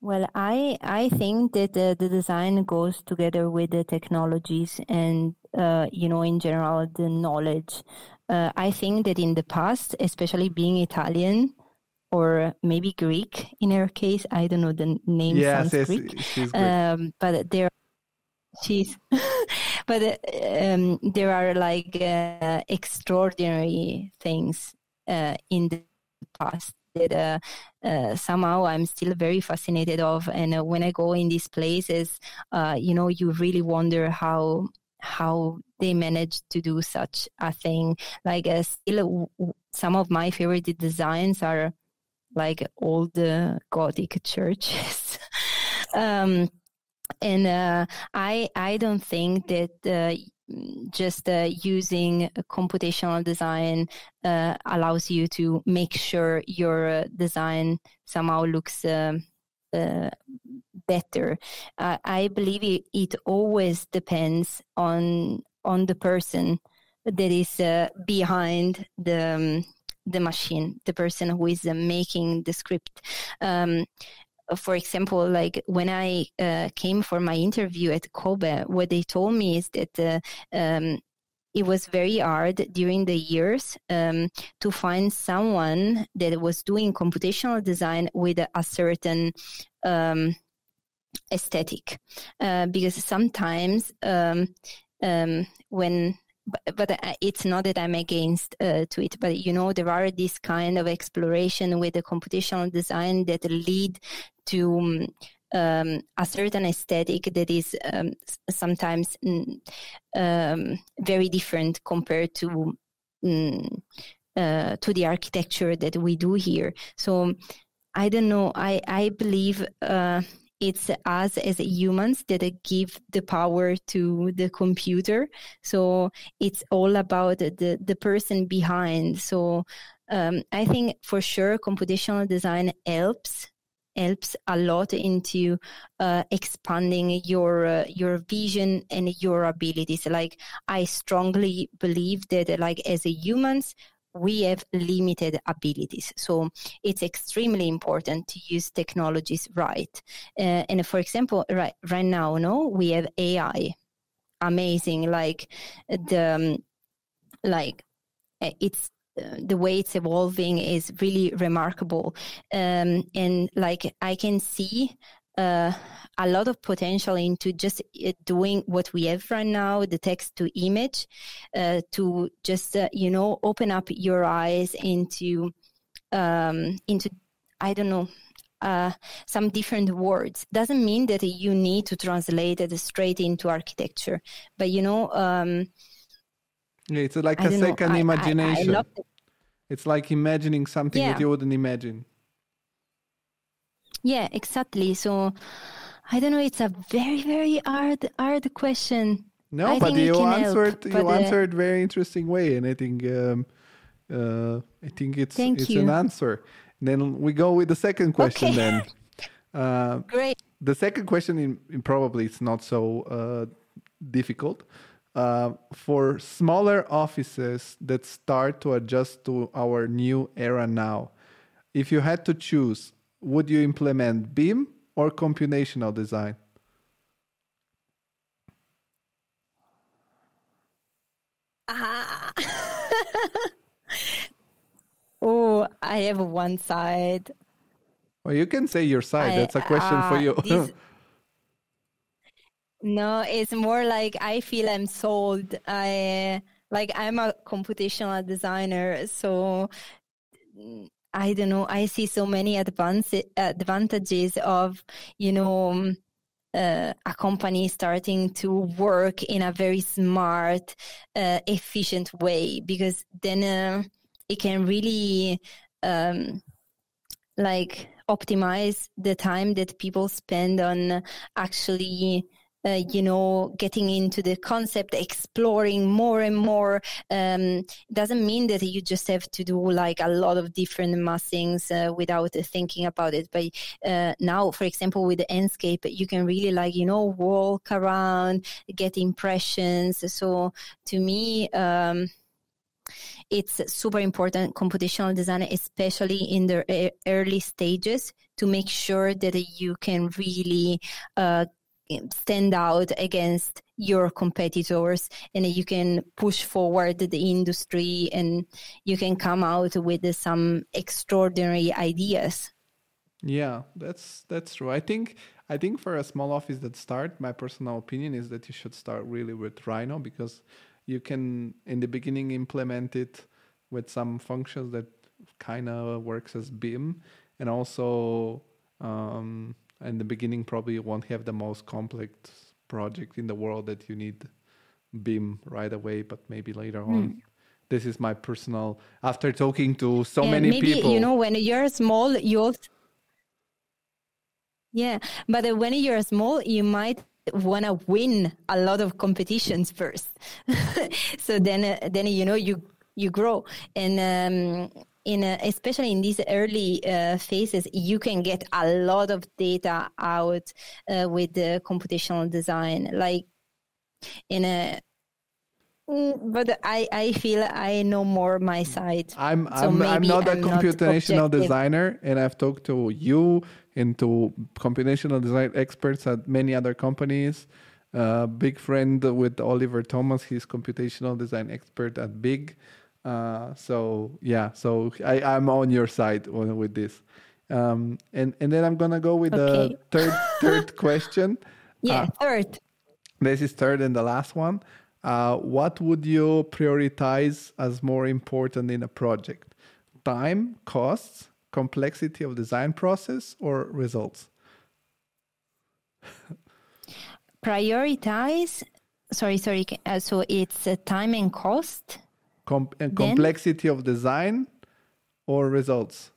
well i i think that the, the design goes together with the technologies and uh, you know in general the knowledge uh, i think that in the past especially being italian or maybe greek in her case i don't know the name yes, sounds yes, greek, um, but there she's [LAUGHS] but um, there are like uh, extraordinary things uh, in the past that uh, uh somehow I'm still very fascinated of. And uh, when I go in these places, uh, you know, you really wonder how how they managed to do such a thing. Like still, some of my favorite designs are like old Gothic churches. [LAUGHS] um, and uh, I I don't think that uh, just uh, using computational design uh, allows you to make sure your uh, design somehow looks um, uh, better. I believe it, it, always depends on on the person that is behind the. Um, the machine, the person who is making the script. Um, for example, like when I uh, came for my interview at Cobe, what they told me is that uh, um, it was very hard during the years um, to find someone that was doing computational design with a, certain um, aesthetic, uh, because sometimes um, um, when but, uh, it's not that I'm against uh, to it, but you know, there are this kind of exploration with the computational design that lead to um, um, a certain aesthetic that is um, sometimes um, very different compared to mm, uh, to the architecture that we do here. So I don't know. I I believe uh, it's us as humans that give the power to the computer. So it's all about the, the person behind. So um, I think for sure computational design helps helps a lot into uh, expanding your uh, your vision and your abilities. Like i strongly believe that like as humans we have limited abilities. So it's extremely important to use technologies right. Uh, and for example right right now no we have ai amazing like the um, like uh, it's the way it's evolving is really remarkable. Um, and like I can see uh, a lot of potential into just uh, doing what we have right now, the text to image, uh, to just uh, you know open up your eyes into um, into I don't know uh, some different words doesn't mean that you need to translate it straight into architecture, but you know. Um, yeah, it's like I a second know, imagination. I, I it's like imagining something yeah. that you wouldn't imagine. Yeah, exactly. So I don't know. It's a very, very hard, hard question. No, I but you answered. Help, you but, uh, answered very interesting way, and I think um, uh, I think it's it's you. an answer. And then we go with the second question. Okay. Then, [LAUGHS] uh, great. The second question, in, in probably it's not so uh, difficult. Uh, for smaller offices that start to adjust to our new era now, if you had to choose, would you implement BIM or computational design? Ah. [LAUGHS] oh, I have one side. Well, you can say your side. I, That's a question uh, for you. This, [LAUGHS] No, it's more like I feel I'm sold. I like I'm a computational designer, so I don't know. I see so many advance, advantages of you know uh, a company starting to work in a very smart, uh, efficient way because then uh, it can really um, like optimize the time that people spend on actually uh, you know, getting into the concept, exploring more and more. Um, doesn't mean that you just have to do like a lot of different massings uh, without thinking about it. But uh, now, for example, with the Enscape, you can really like, you know, walk around, get impressions. So to me, um, it's super important computational design especially in the early stages to make sure that you can really uh, stand out against your competitors and you can push forward the industry and you can come out with some extraordinary ideas. Yeah that's that's true. I think i think for a small office that start my personal opinion is that you should start really with rhino because you can in the beginning implement it with some functions that kind of works as bim and also um, in the beginning probably you won't have the most complex project in the world that you need BIM right away, but maybe later mm. on. This is my personal. After talking to so yeah, many maybe, people, you know, when you're small, you also, yeah, but when you're small, you might want to win a lot of competitions first. [LAUGHS] so then, uh, then you know you you grow, and um, in a, especially in these early uh, phases, you can get a lot of data out uh, with the computational design. Like in a, mm, but I, I feel I know more my side. I'm so I'm, I'm not a I'm computational not designer, and I've talked to you and to computational design experts at many other companies. Uh, big friend with Oliver Thomas, he's computational design expert at BIG. Uh, so yeah, so I, I'm on your side with this. Um, and and then I'm gonna go with okay. the third [LAUGHS] third question. Yeah, uh, third. This is third and the last one. Uh, what would you prioritize as more important in a project? Time, costs, complexity of design process, or results? prioritize. Sorry, sorry. Uh, so it's uh, time and cost Com- complexity of design or results?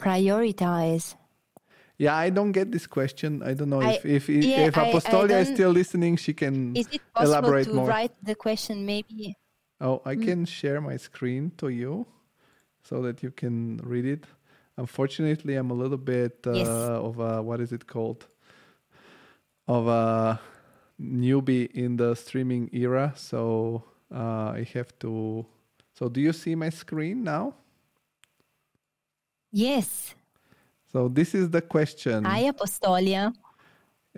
Prioritize. Yeah, I don't get this question. I don't know I, if if, yeah, if Apostolia is still listening, she can is it elaborate to more. Write the question, maybe. Oh, I mm. can share my screen to you. so that you can read it. Unfortunately, I'm a little bit uh, Yes. of a what is it called? Of a newbie in the streaming era, so uh, I have to. So, do you see my screen now? Yes. So this is the question. Hi, Apostolia.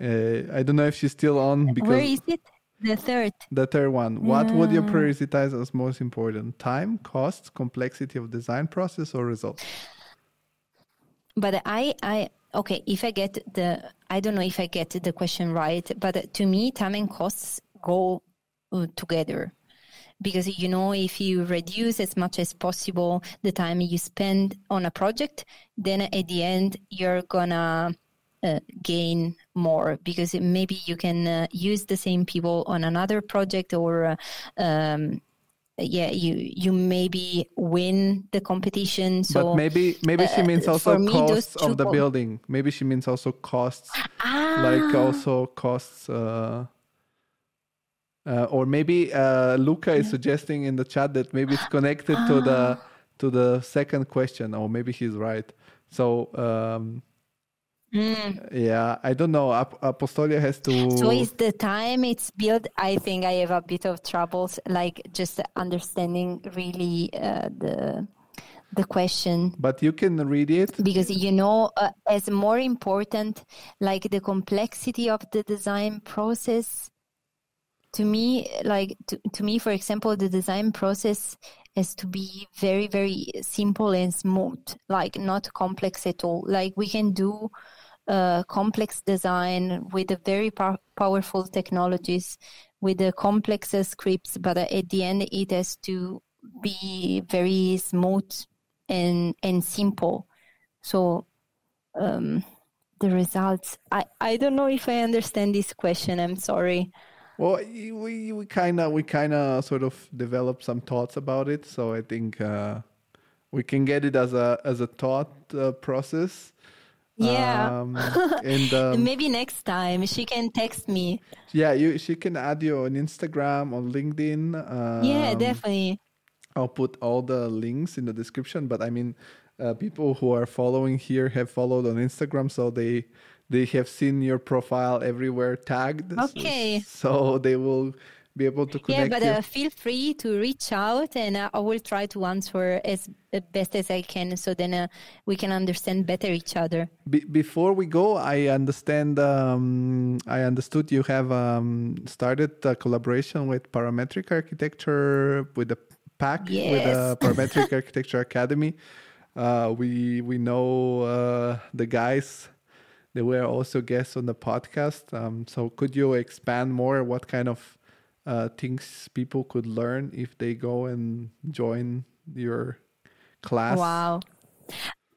Uh, I don't know if she's still on because Where is it? The third. the third one. What would you prioritize as most important? Time, costs, complexity of design process, or results? But I, I, okay, if I get the, I don't know if I get the question right, but to me, time and costs go uh, together. Because, you know, if you reduce as much as possible the time you spend on a project, then at the end, you're gonna uh, gain more because maybe you can uh, use the same people on another project or uh, um, yeah you you maybe win the competition so but maybe maybe she uh, means also costs of the building. Maybe she means also costs, ah, like also costs. Uh, uh, or maybe uh, Luca is suggesting in the chat that maybe it's connected to the Ah. to the second question, or maybe he's right. So um, mm. yeah, I don't know. Ap- Apostolia has to. so is the time it's built i think i have a bit of troubles like just understanding really uh, the the question but you can read it. because you know uh, as more important like the complexity of the design process to me like to, to me for example the design process has to be very very simple and smooth like not complex at all like we can do uh, complex design with very pow- powerful technologies with the complex scripts but at the end it has to be very smooth and and simple. So um, the results I, I don't know if i understand this question. I'm sorry. Well, we we kind of we kind of sort of developed some thoughts about it, so I think uh, we can get it as a as a thought uh, process. Yeah. Um, [LAUGHS] and um, maybe next time she can text me yeah, you she can add you on Instagram, on LinkedIn. Um, yeah definitely I'll put all the links in the description. But I mean, uh, people who are following here have followed on Instagram, so they they have seen your profile everywhere tagged. Okay. So they will be able to yeah but uh, feel free to reach out and uh, i will try to answer as uh, best as i can so then uh, we can understand better each other Be- before we go, I understand. Um, I understood you have um, started a collaboration with Parametric Architecture with the PAC with the [LAUGHS] Parametric Architecture Academy. Uh, we we know uh, the guys. They were also guests on the podcast. Um, so could you expand more? What kind of uh, things people could learn if they go and join your class? Wow.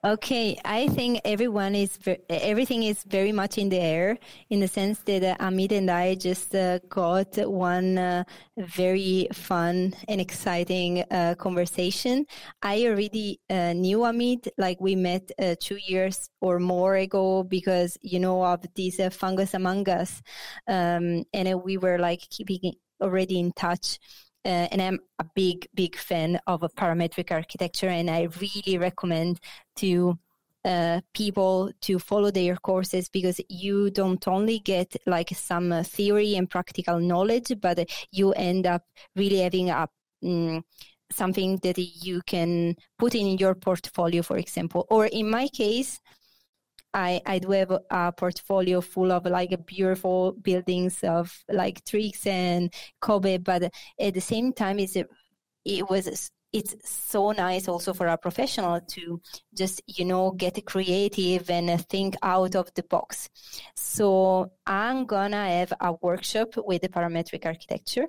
Okay, I think everyone is ver- everything is very much in the air in the sense that uh, Amit and I just uh, got one uh, very fun and exciting uh, conversation. I already uh, knew Amit, like we met uh, two years or more ago because you know of this fungus among us, um, and we were like keeping already in touch uh, and I'm a big, big fan of a parametric architecture, and I really recommend to uh, people to follow their courses because you don't only get like some uh, theory and practical knowledge, but you end up really having a mm, something that you can put in your portfolio, for example. Or in my case, I, I do have a, portfolio full of like beautiful buildings of like tricks and Cobe, but at the same time, it's it was it's so nice also for a professional to just you know get creative and think out of the box. So I'm gonna have a workshop with the parametric architecture.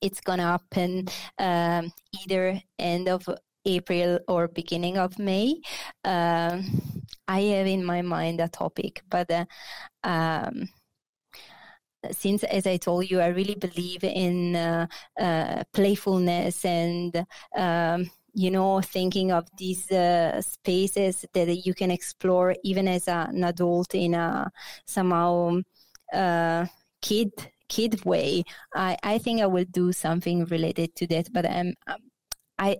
It's gonna happen um, either end of April or beginning of May. Um, I have in my mind a topic, but uh, um, since, as I told you, I really believe in uh, uh, playfulness and um, you know thinking of these uh, spaces that you can explore even as an adult in a somehow uh, kid kid way. I, I think I will do something related to that, but I'm I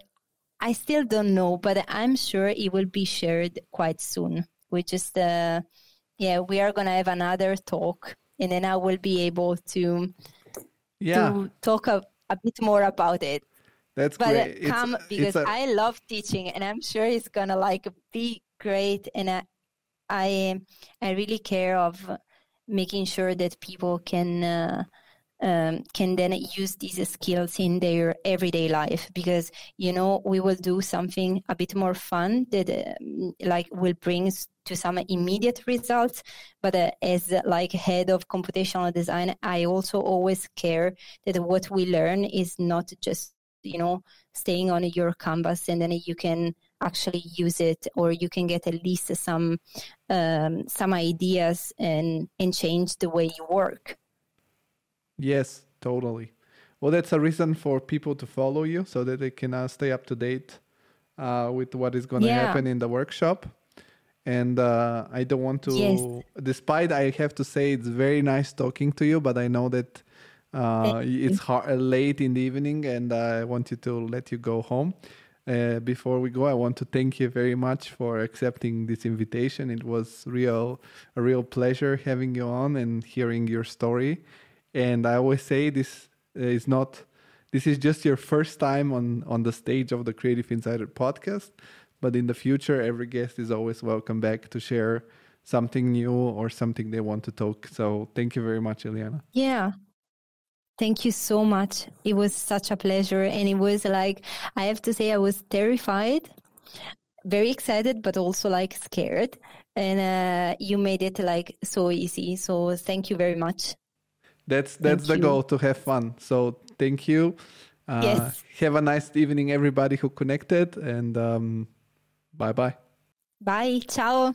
I still don't know, but I'm sure it will be shared quite soon. We just, uh, yeah, we are gonna have another talk, and then I will be able to, yeah, to talk a, a bit more about it. That's but great. come it's, because it's a, I love teaching, and I'm sure it's gonna like be great. And I, I, I really care of making sure that people can. Uh, um, can then use these skills in their everyday life because you know we will do something a bit more fun that uh, like will bring to some immediate results. But uh, as like head of computational design i also always care that what we learn is not just you know staying on your canvas and then you can actually use it or you can get at least some um, some ideas and and change the way you work Yes, totally. Well, that's a reason for people to follow you so that they can uh, stay up to date uh, with what is going to Yeah. happen in the workshop. And uh, I don't want to, Yes. despite I have to say it's very nice talking to you, but I know that uh, it's hard, late in the evening and I want you to let you go home. Uh, before we go, I want to thank you very much for accepting this invitation. It was real, a real pleasure having you on and hearing your story. And I always say this is not, this is just your first time on on the stage of the Creative Insider podcast. But in the future, every guest is always welcome back to share something new or something they want to talk. So thank you very much, Eliana. Yeah. Thank you so much. It was such a pleasure. And it was like, I have to say, I was terrified, very excited, but also like scared. And uh, you made it like so easy. So thank you very much. That's that's Thank the you. goal to have fun. So thank you. Uh, Yes. Have a nice evening, everybody who connected, and um, bye bye. Bye. Ciao.